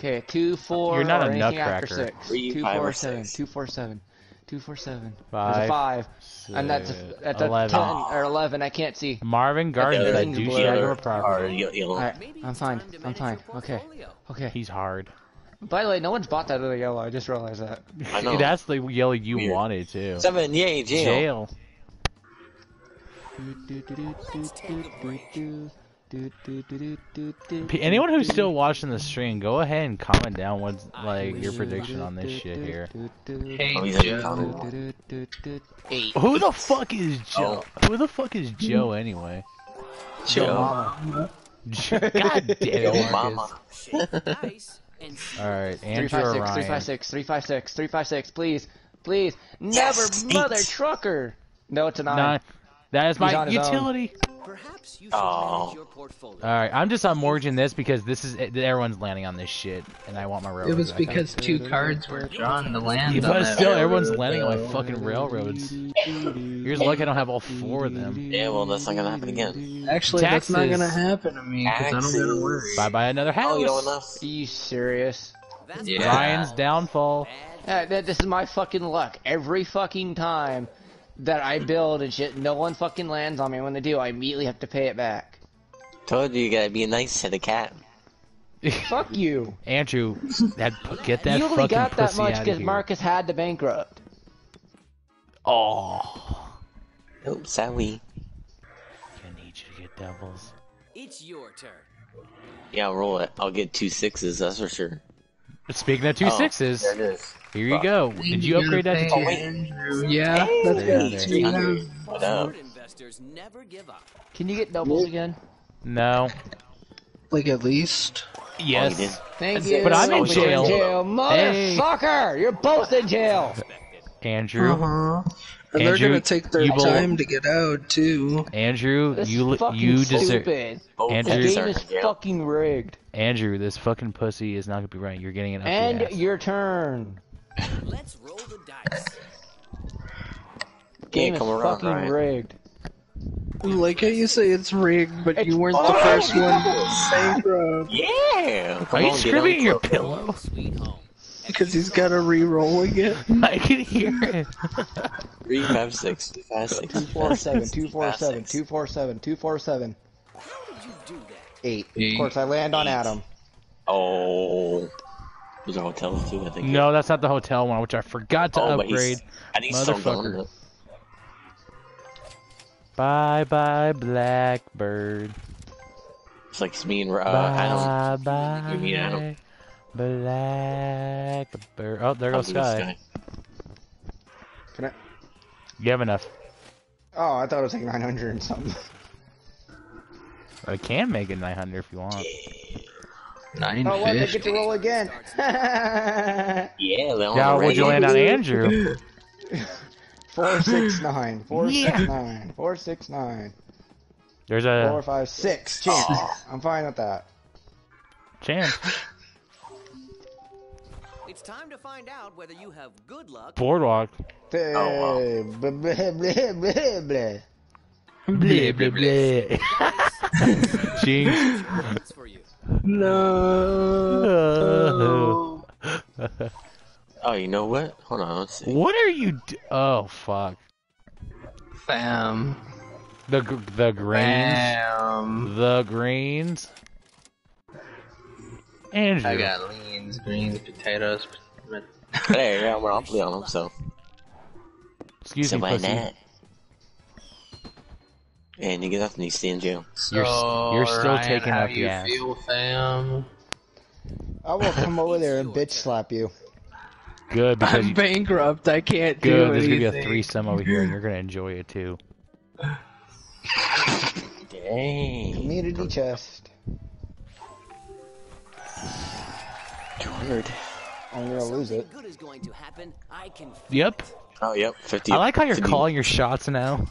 Da. Okay, two, four, You're not or a anything after nutcracker. six. Three, two, five, four, or seven. six. Two, four, seven. Two, four, seven. There's Five. a five, and that's a, six, that's a ten or eleven. I can't see. Marvin Gardens, Okay, that everything's blue. douchebag of a Or property. Alright, I'm fine. I'm fine. Okay. Okay. He's hard. By the way, no one's bought that other yellow. I just realized that. I know. That's the yellow you Weird. wanted too. Seven, yay, jail. Jail. P- Anyone who's still watching the stream, go ahead and comment down what's like your prediction on this shit here. Hey, he's at the Joe. Eight. Who the fuck is Joe? Oh. Who the fuck is Joe anyway? Joe Mama. God damn it, Marcus. mama. Shake the dice and see All right, Three Andrew five or six, three Ryan? five six, three five six, three five six. Please, please, never, Yes, mother eight. trucker. No, it's a nine. Nine. That is my on his own. utility. Perhaps you should Oh. your portfolio. All right, I'm just unmortgaging this because this is everyone's landing on this shit, and I want my railroads. It was back. because two cards were drawn to land. Yeah, on but still, railroad, everyone's landing on my fucking railroads. You're just lucky I don't have all four of them. Yeah, well, that's not gonna happen again. Actually, that's not gonna happen to me because I don't gotta worry. Bye bye another house. Oh, you know enough? Are you serious? That's Yeah. Ryan's downfall. bad. Yeah, th- this is my fucking luck. Every fucking time that I build and shit, no one fucking lands on me. When they do, I immediately have to pay it back. Told you, you gotta be nice to the cat. Fuck you. Andrew, that get that you only fucking got that pussy much because. Marcus had to bankrupt. Oh, Nope, sorry. I need you to get doubles. It's your turn. Yeah, I'll roll it. I'll get two sixes, that's for sure. Speaking of two Oh, sixes, There it is. Here you go. Did you upgrade that to two? Yeah, Hey, that's there good. it Two What up? Investors never give up. Can you get doubles again? No. Like at least. Oh, you Yes. did? Thank But. I'm in You're jail. jail. Hey. Motherfucker! You're both in jail. Andrew. Uh-huh. And Andrew, they're gonna take their you will- time to get out too. Andrew, This you is fucking you deserve. stupid. Both Andrew- this game is in jail. fucking rigged. Andrew, this fucking pussy is not gonna be right. You're getting it up And the ass. your turn. Let's roll the dice. Game come is around, fucking Ryan. rigged. Like how you say it's rigged, but It's you weren't the fucking first one to bankrupt Yeah. Are Come you on, screaming at your pillow? Because he's got to re-roll again. I can hear it. Three, five, six, two, five, six, Two four seven, five, two six, four five, seven, six. two four seven, two four seven, How did you do that? eight. Eight. Of course, I land on Adam. Oh. Those are hotels too, I think. No, that's not the hotel one, which I forgot to oh, but upgrade. he's, I think he's still Motherfucker. going. Bye bye, Blackbird. It's like it's me and uh, Adam. bye bye, You mean Adam? Blackbird. Oh, there goes Up Sky. Can I? You have enough. Oh, I thought it was like 900 and something. I can make it 900 if you want. Nine Oh, what? They get to roll again. Yeah, Leon. Yeah, would you land on Andrew? Four six nine. Four six Yeah. nine. Four six nine. There's a five six. Chance. I'm fine with that. chance. It's time to find out whether you have good luck. Boardwalk. Hey, wow. blah, blah, blah, blah, blah. Blah, blah, blah. Jinx. It's for you. No. Oh, you know what? Hold on, let's see. what are you? Do- oh fuck. Fam. The gr- the greens. Fam. The greens. Andrew. I got leans, greens, potatoes. Hey, I got Monopoly on him, so. Excuse so me, why pussy. not? And you get nothing, you stay in jail. You're s- you're So, still Ryan, taking how up the you ass. feel, fam? I will come over there and bitch slap you. Good because I'm bankrupt. I can't good. do There's gonna be a anything. threesome over here, and you're gonna enjoy it too. Dang. Community chest. 200. I'm gonna lose it. Good is going to happen. I can. Yep. Oh, yep, 50. I like how you're 50. calling your shots now.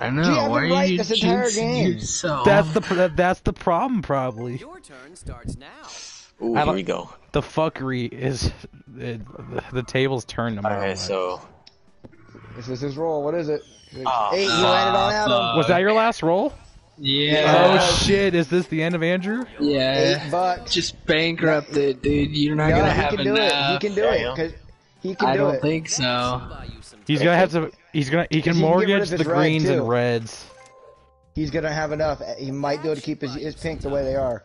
I know. Gee, I've why been are right you this entire game. yourself? That's the pr- that's the problem probably. Your turn starts now. Ooh, I here we go. The fuckery is it, the tables turned tomorrow. Alright, so. This is his roll. What is it? Oh, Eight. You landed on Adam. Was that your last roll? Yeah. Oh shit! Is this the end of Andrew? yeah. Eight bucks. Just bankrupted, dude. You're not No, gonna have enough. he have can do it. He can do Yeah, it. yeah. 'cause he can I do it. I don't it. think so. Buy you some He's gonna have to. He's gonna. He can He can get rid mortgage of the his red, greens and reds. He's gonna have enough. He might be able to keep his, his pink the way they are.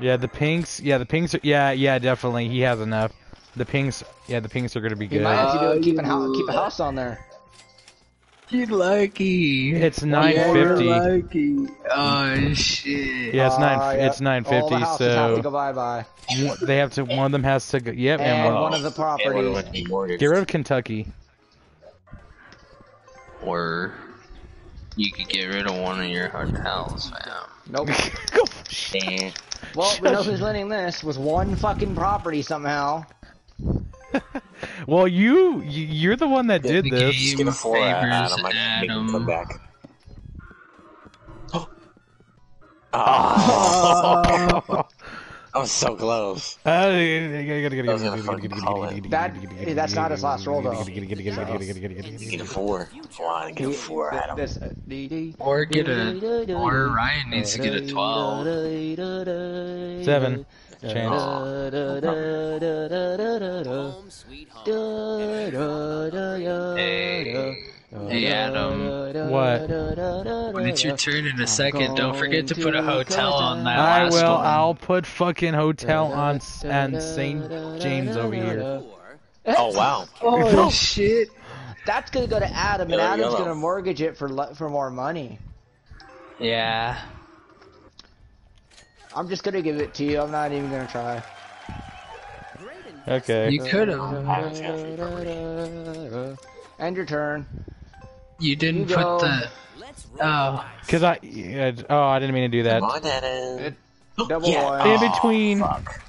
Yeah, the pinks. Yeah, the pinks. Are, yeah, yeah, definitely. He has enough. The pinks. Yeah, the pinks are gonna be good. He good. might have to be able to Uh, keep, an house, you- keep a house on there. You're lucky. It's nine You're fifty. lucky. Oh shit. Yeah, it's nine. Yep. It's nine All the fifty. have to So go bye bye. they have to. One of them has to go. Yep, and, And one. one of the properties. went to be mortgaged. Get rid of Kentucky. Or you could get rid of one of your hotels, fam. Nope. Go. Damn. Well, we know who's winning this with one fucking property somehow. Well, you. you- You're the one that did The this. game Get a four Adam. I can make him come Adam. back. Oh. I was so close. Uh, I was gonna fucking call it. That- that's not his last roll, though. Get a four. Come on, get a four, Adam. This, uh, dee- dee. Or get a. Or Ryan needs to get a 12. Seven. Chance. home sweet home. Hey. Hey, Adam. What? When it's your turn in a second, don't forget to put a hotel on that I last will. one. I'll put fucking hotel on S- on St. James over here. Oh, wow. Oh, oh shit! That's gonna go to Adam, and Adam's yellow. gonna mortgage it for for more money. Yeah. I'm just gonna give it to you. I'm not even gonna try. Okay. You could have. Adam's got three properties. End your turn. You didn't You put go. the. let's Oh. Cause I. yeah, Oh, I didn't mean to do that. Come on, Adam. Double Yeah. one. In Oh, between. fuck.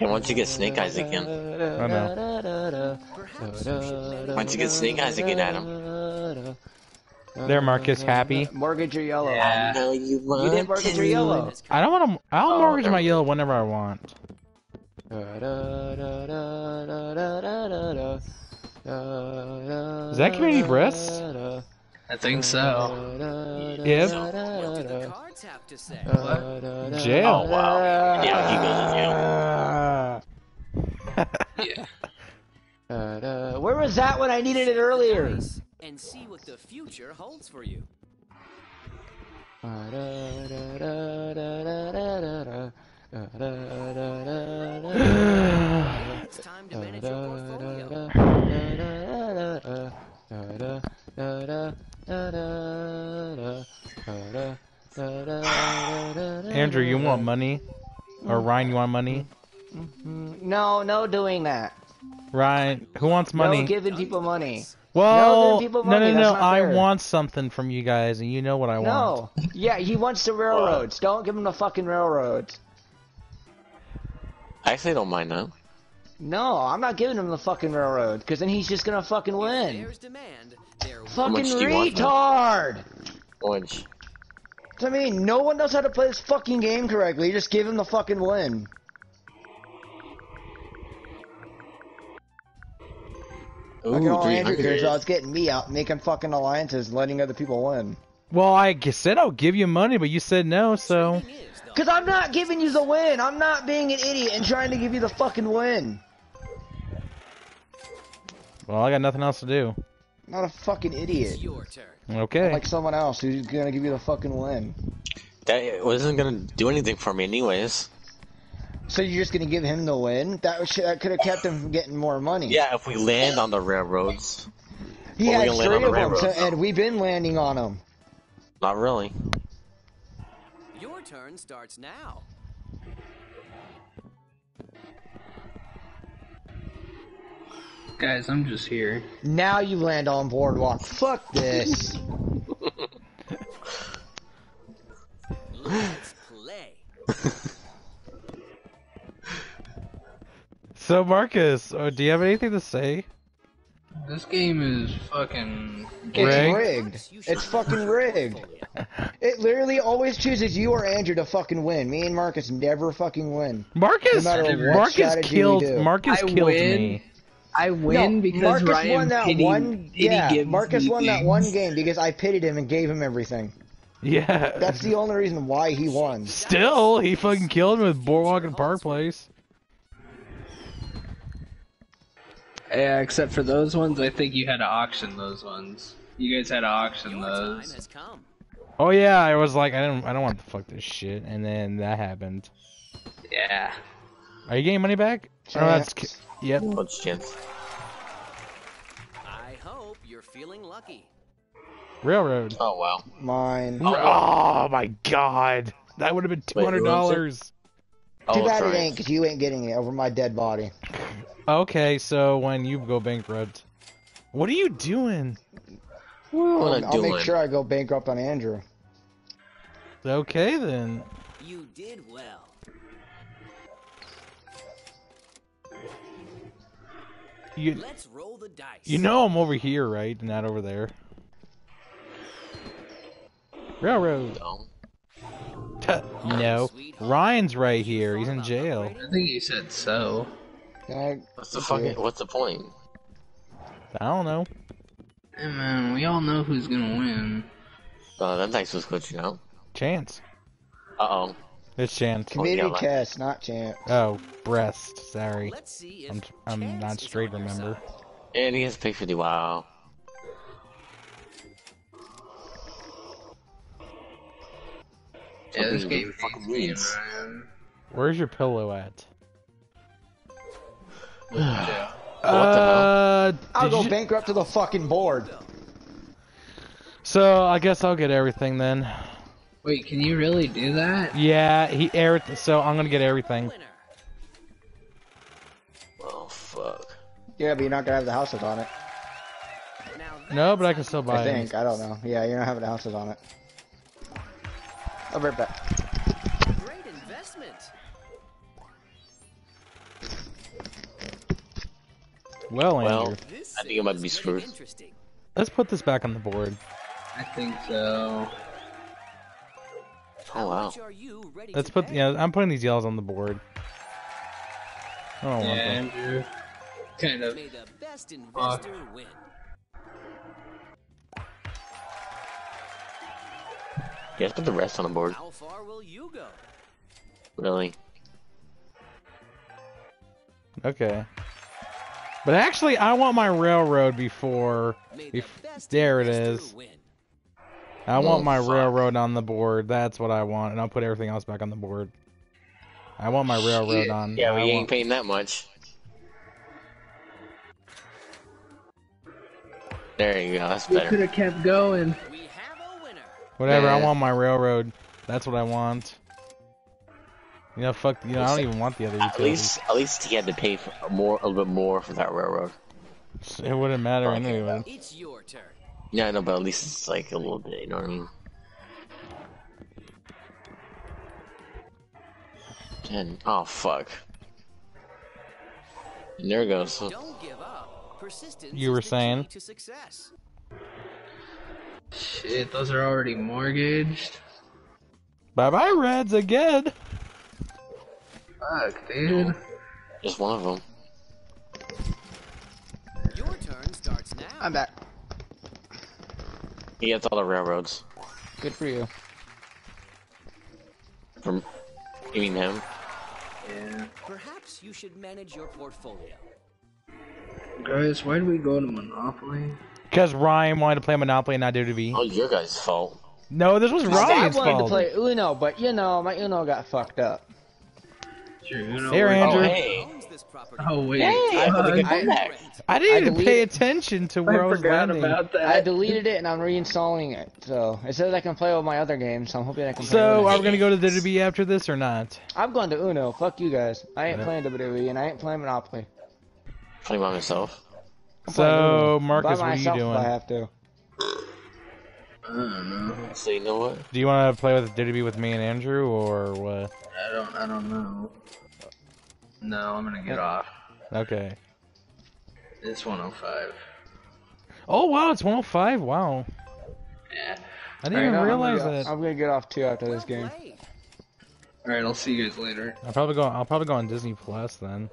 And once you get Snake Eyes again, I know. Perhaps you should once you get Snake Eyes again, Adam. There, Marcus. Happy. Mortgage or yellow? Yeah. No, you want You did mortgage or yellow? I don't want to. I'll Oh, mortgage my yellow whenever I want. Is that community breasts? I think so. Yes. What do the cards have to say? Jail. Oh wow. Yeah, he goes in jail. Yeah. Where was that when I needed it earlier? And see what the future holds for you. It's time to manage your portfolio. Andrew, you want money? Or mm. Ryan, you want money? Mm-hmm. No, no doing that. Ryan, who wants money? No giving people money. well, giving people no, money, no, that's no. I fair. want something from you guys, and you know what I want. No. Yeah, he wants the railroads. Don't give him the fucking railroads. I actually don't mind that. No, I'm not giving him the fucking railroad, because then he's just gonna fucking If win. there's demand, there Fucking much do you want, man? retard! Orange. I mean, no one knows how to play this fucking game correctly. Just give him the fucking win. Ooh, Look at all Andrew 300. cares about getting me out, making fucking alliances, letting other people win. Well, I said I'll give you money, but you said no, so. Thing is, though, Cause I'm not giving you the win. I'm not being an idiot and trying to give you the fucking win. Well, I got nothing else to do. Not a fucking idiot. it's your turn. Okay. Like someone else who's gonna give you the fucking win. That wasn't gonna do anything for me anyways. So you're just gonna give him the win? That was, that could have kept him from getting more money. Yeah, if we land on the railroads. he well, we had can land on three the of them, so, and we've been landing on them. Not really. Your turn starts now. Guys, I'm just here. Now you land on boardwalk. Fuck this. Let's play. So, Marcus, uh, do you have anything to say? This game is fucking. It's Rigged? rigged. It's fucking rigged. It literally always chooses you or Andrew to fucking win. Me and Marcus never fucking win. Marcus, No Marcus killed. Marcus I killed win. me. I win no, because Marcus Ryan won that pity, one. pity yeah, Marcus me won that one game because I pitied him and gave him everything. Yeah. That's the only reason why he won. Still, he fucking killed me with Boardwalk and Park Place. Yeah, except for those ones, I think you had to auction those ones. You guys had to auction Your those. Oh yeah, I was like, I don't, I don't want to fuck this shit, and then that happened. Yeah. Are you getting money back? Oh, that's Chance. ki- yep. What's chance? I hope you're feeling lucky. Railroad. Oh wow. Mine. Oh, oh my god, that would have been two Wait, hundred who owns dollars. Oh, Too that's bad it right. ain't, because you ain't getting it over my dead body. Okay, so when you go bankrupt, what are you doing? What I'll I'm make sure I go bankrupt on Andrew. Okay then. You did well. You, Let's roll the dice. you know I'm over here, right? Not over there. Railroad. No. no. Ryan's right here. He's in jail. I think you said so. I, What's the fucking? What's the point? I don't know. Hey man, we all know who's gonna win. Uh, that dice was glitching out. Chance. Uh oh. It's chance. community like- test, not chance. Oh, breast. Sorry. Let's see if I'm, I'm not straight, remember? And he has to pay fifty. Wow. Yeah, this game fucking hates me, needs. Ryan. Where's your pillow at? Yeah. Uh, I'll go you- bankrupt to the fucking board. So I guess I'll get everything then. Wait, can you really do that? Yeah, he every So I'm gonna get everything. Oh fuck. Yeah, but you're not gonna have the houses on it. No, but I can still how buy I it. think. I don't know. Yeah, you're not having the houses on it. I'll be right back. Great investment. Well, Well, Andrew, This I think it might be screwed. interesting. let's put this back on the board. I think so. Oh wow. Which are you ready Let's put pay? yeah. I'm putting these yells on the board. I don't Yeah, want them. Andrew. Kind of. May the best investor win. Yeah, let's put the rest on the board. How far will you go? Really. Okay. But actually, I want my railroad before. The Bef- there it is. Win. I Oh, want my fuck. railroad on the board. That's what I want, and I'll put everything else back on the board. I want my railroad Shit. on. Yeah, I we ain't want- paying that much. There you go. That's better. We could have kept going. We have a winner. Whatever. I want my railroad. That's what I want. You know, fuck. You know, I don't even want the other At utilities. least, at least he had to pay for more, a little bit more for that railroad. It wouldn't matter Okay. anyway. It's your turn. Yeah, I know, but at least it's like a little bit. You know what I mean? Ten. Oh fuck. And there it goes. Don't give up. Persistence You were saying? to success. Shit, those are already mortgaged. Bye bye, Reds again. Fuck, dude. Just one of them. Your turn starts now. I'm back. He gets all the railroads Good for you. from. You mean him? Yeah. Perhaps you should manage your portfolio. Guys, why do we go to Monopoly? Because Ryan wanted to play Monopoly and not WWE. Oh, your guys' fault. No, this was Ryan's fault. I Ryan's wanted to play Uno, but you know, my Uno got fucked up. Sure, you know Here, Andrew. Oh, hey. Owns this property. Oh wait. Hey, I have I- I didn't I even pay attention to where I, I was landing. about that. I deleted it and I'm reinstalling it. So it says I can play with my other games, so I'm hoping I can. play So, Uno. are we gonna go to WWE after this or not? I'm going to Uno. Fuck you guys. I ain't Yeah. playing WWE and I ain't playing Monopoly. Playing by myself. I'm So, Marcus, By what are you myself doing? If I have to. I don't know. So you know what? Do you want to play with WWE with me and Andrew, or what? I don't. I don't know. No, I'm gonna get off. Okay. It's 105. Oh wow, it's 105. Wow, Yeah. I didn't Alright, even I'm realize gonna, that. I'm gonna get off too after this game. All right, I'll see you guys later. I'll probably go. I'll probably go on Disney Plus then.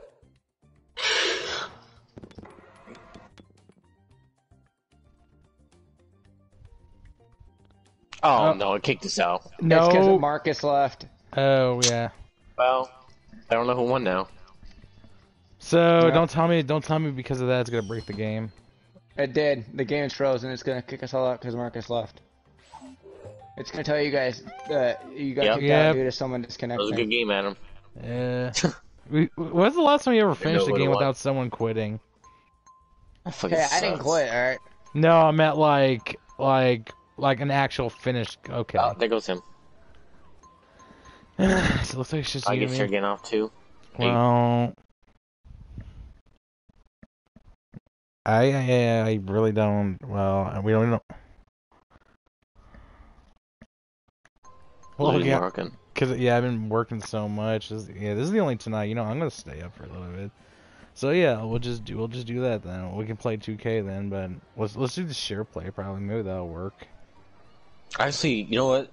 Oh Uh, no, it kicked us out. It's because No. Marcus left. Oh yeah. Well, I don't know who won now. So Yeah. don't tell me. Don't tell me because of that. It's gonna break the game. It did. The game's frozen. It's gonna kick us all out because Marcus left. It's gonna tell you guys that you got Yep. kicked Yep. out due to someone disconnecting. That was a good game, Adam. Yeah. we, when's the last time you ever finished a game was. without someone quitting? That fucking I didn't quit. All right. No, I meant like like like an actual finished. Okay. Oh, there goes him. so it looks like it's just I you guess and you're getting off too. Well, I, I I really don't. Well, we don't know. Well, Well, yeah, Moroccan. cause yeah, I've been working so much. This, yeah, this is the only tonight. You know, I'm gonna stay up for a little bit. So yeah, we'll just do we'll just do that then. We can play 2K then, but let's let's do the share play probably. Maybe that'll work. Actually, you know what?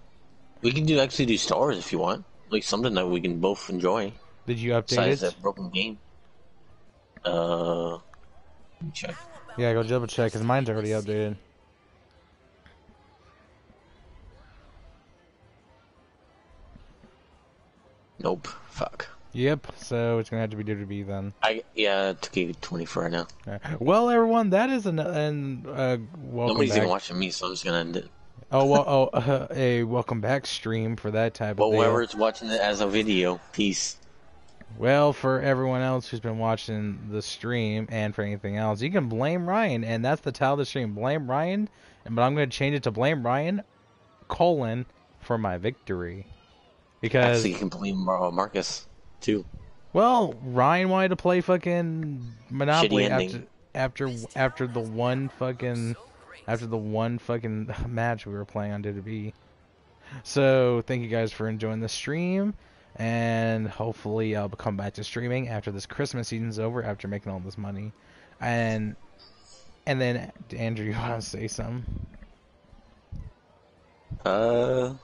We can do actually do stars if you want. Like something that we can both enjoy. Did you update Besides it? that broken game. Uh, check. Yeah, go double check because mine's already updated. Nope. Fuck. Yep. So it's gonna have to be WWE then. I yeah, it took you twenty for right now. Well, everyone, that is an and uh, welcome Nobody's back. even watching me, so I'm just gonna end it. Oh well, oh uh, a welcome back stream for that type But of deal. whoever's watching it as a video, peace. Well, for everyone else who's been watching the stream and for anything else, you can blame Ryan, and that's the title of the stream. Blame Ryan, but I'm going to change it to blame Ryan, colon for my victory, because Actually, you can blame uh, Marcus too. well, Ryan wanted to play fucking Monopoly after after after the one fucking after the one fucking match we were playing on WWE. So thank you guys for enjoying the stream, and hopefully I'll come back to streaming after this Christmas season's over after making all this money. And and then Andrew, you want to say something? Uh,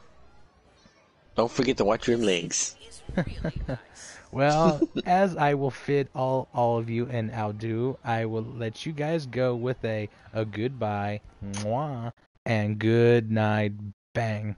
don't forget to watch your legs. Well, as I will fit all all of you and I'll do, I will let you guys go with a a goodbye, mwah, and good night, bang.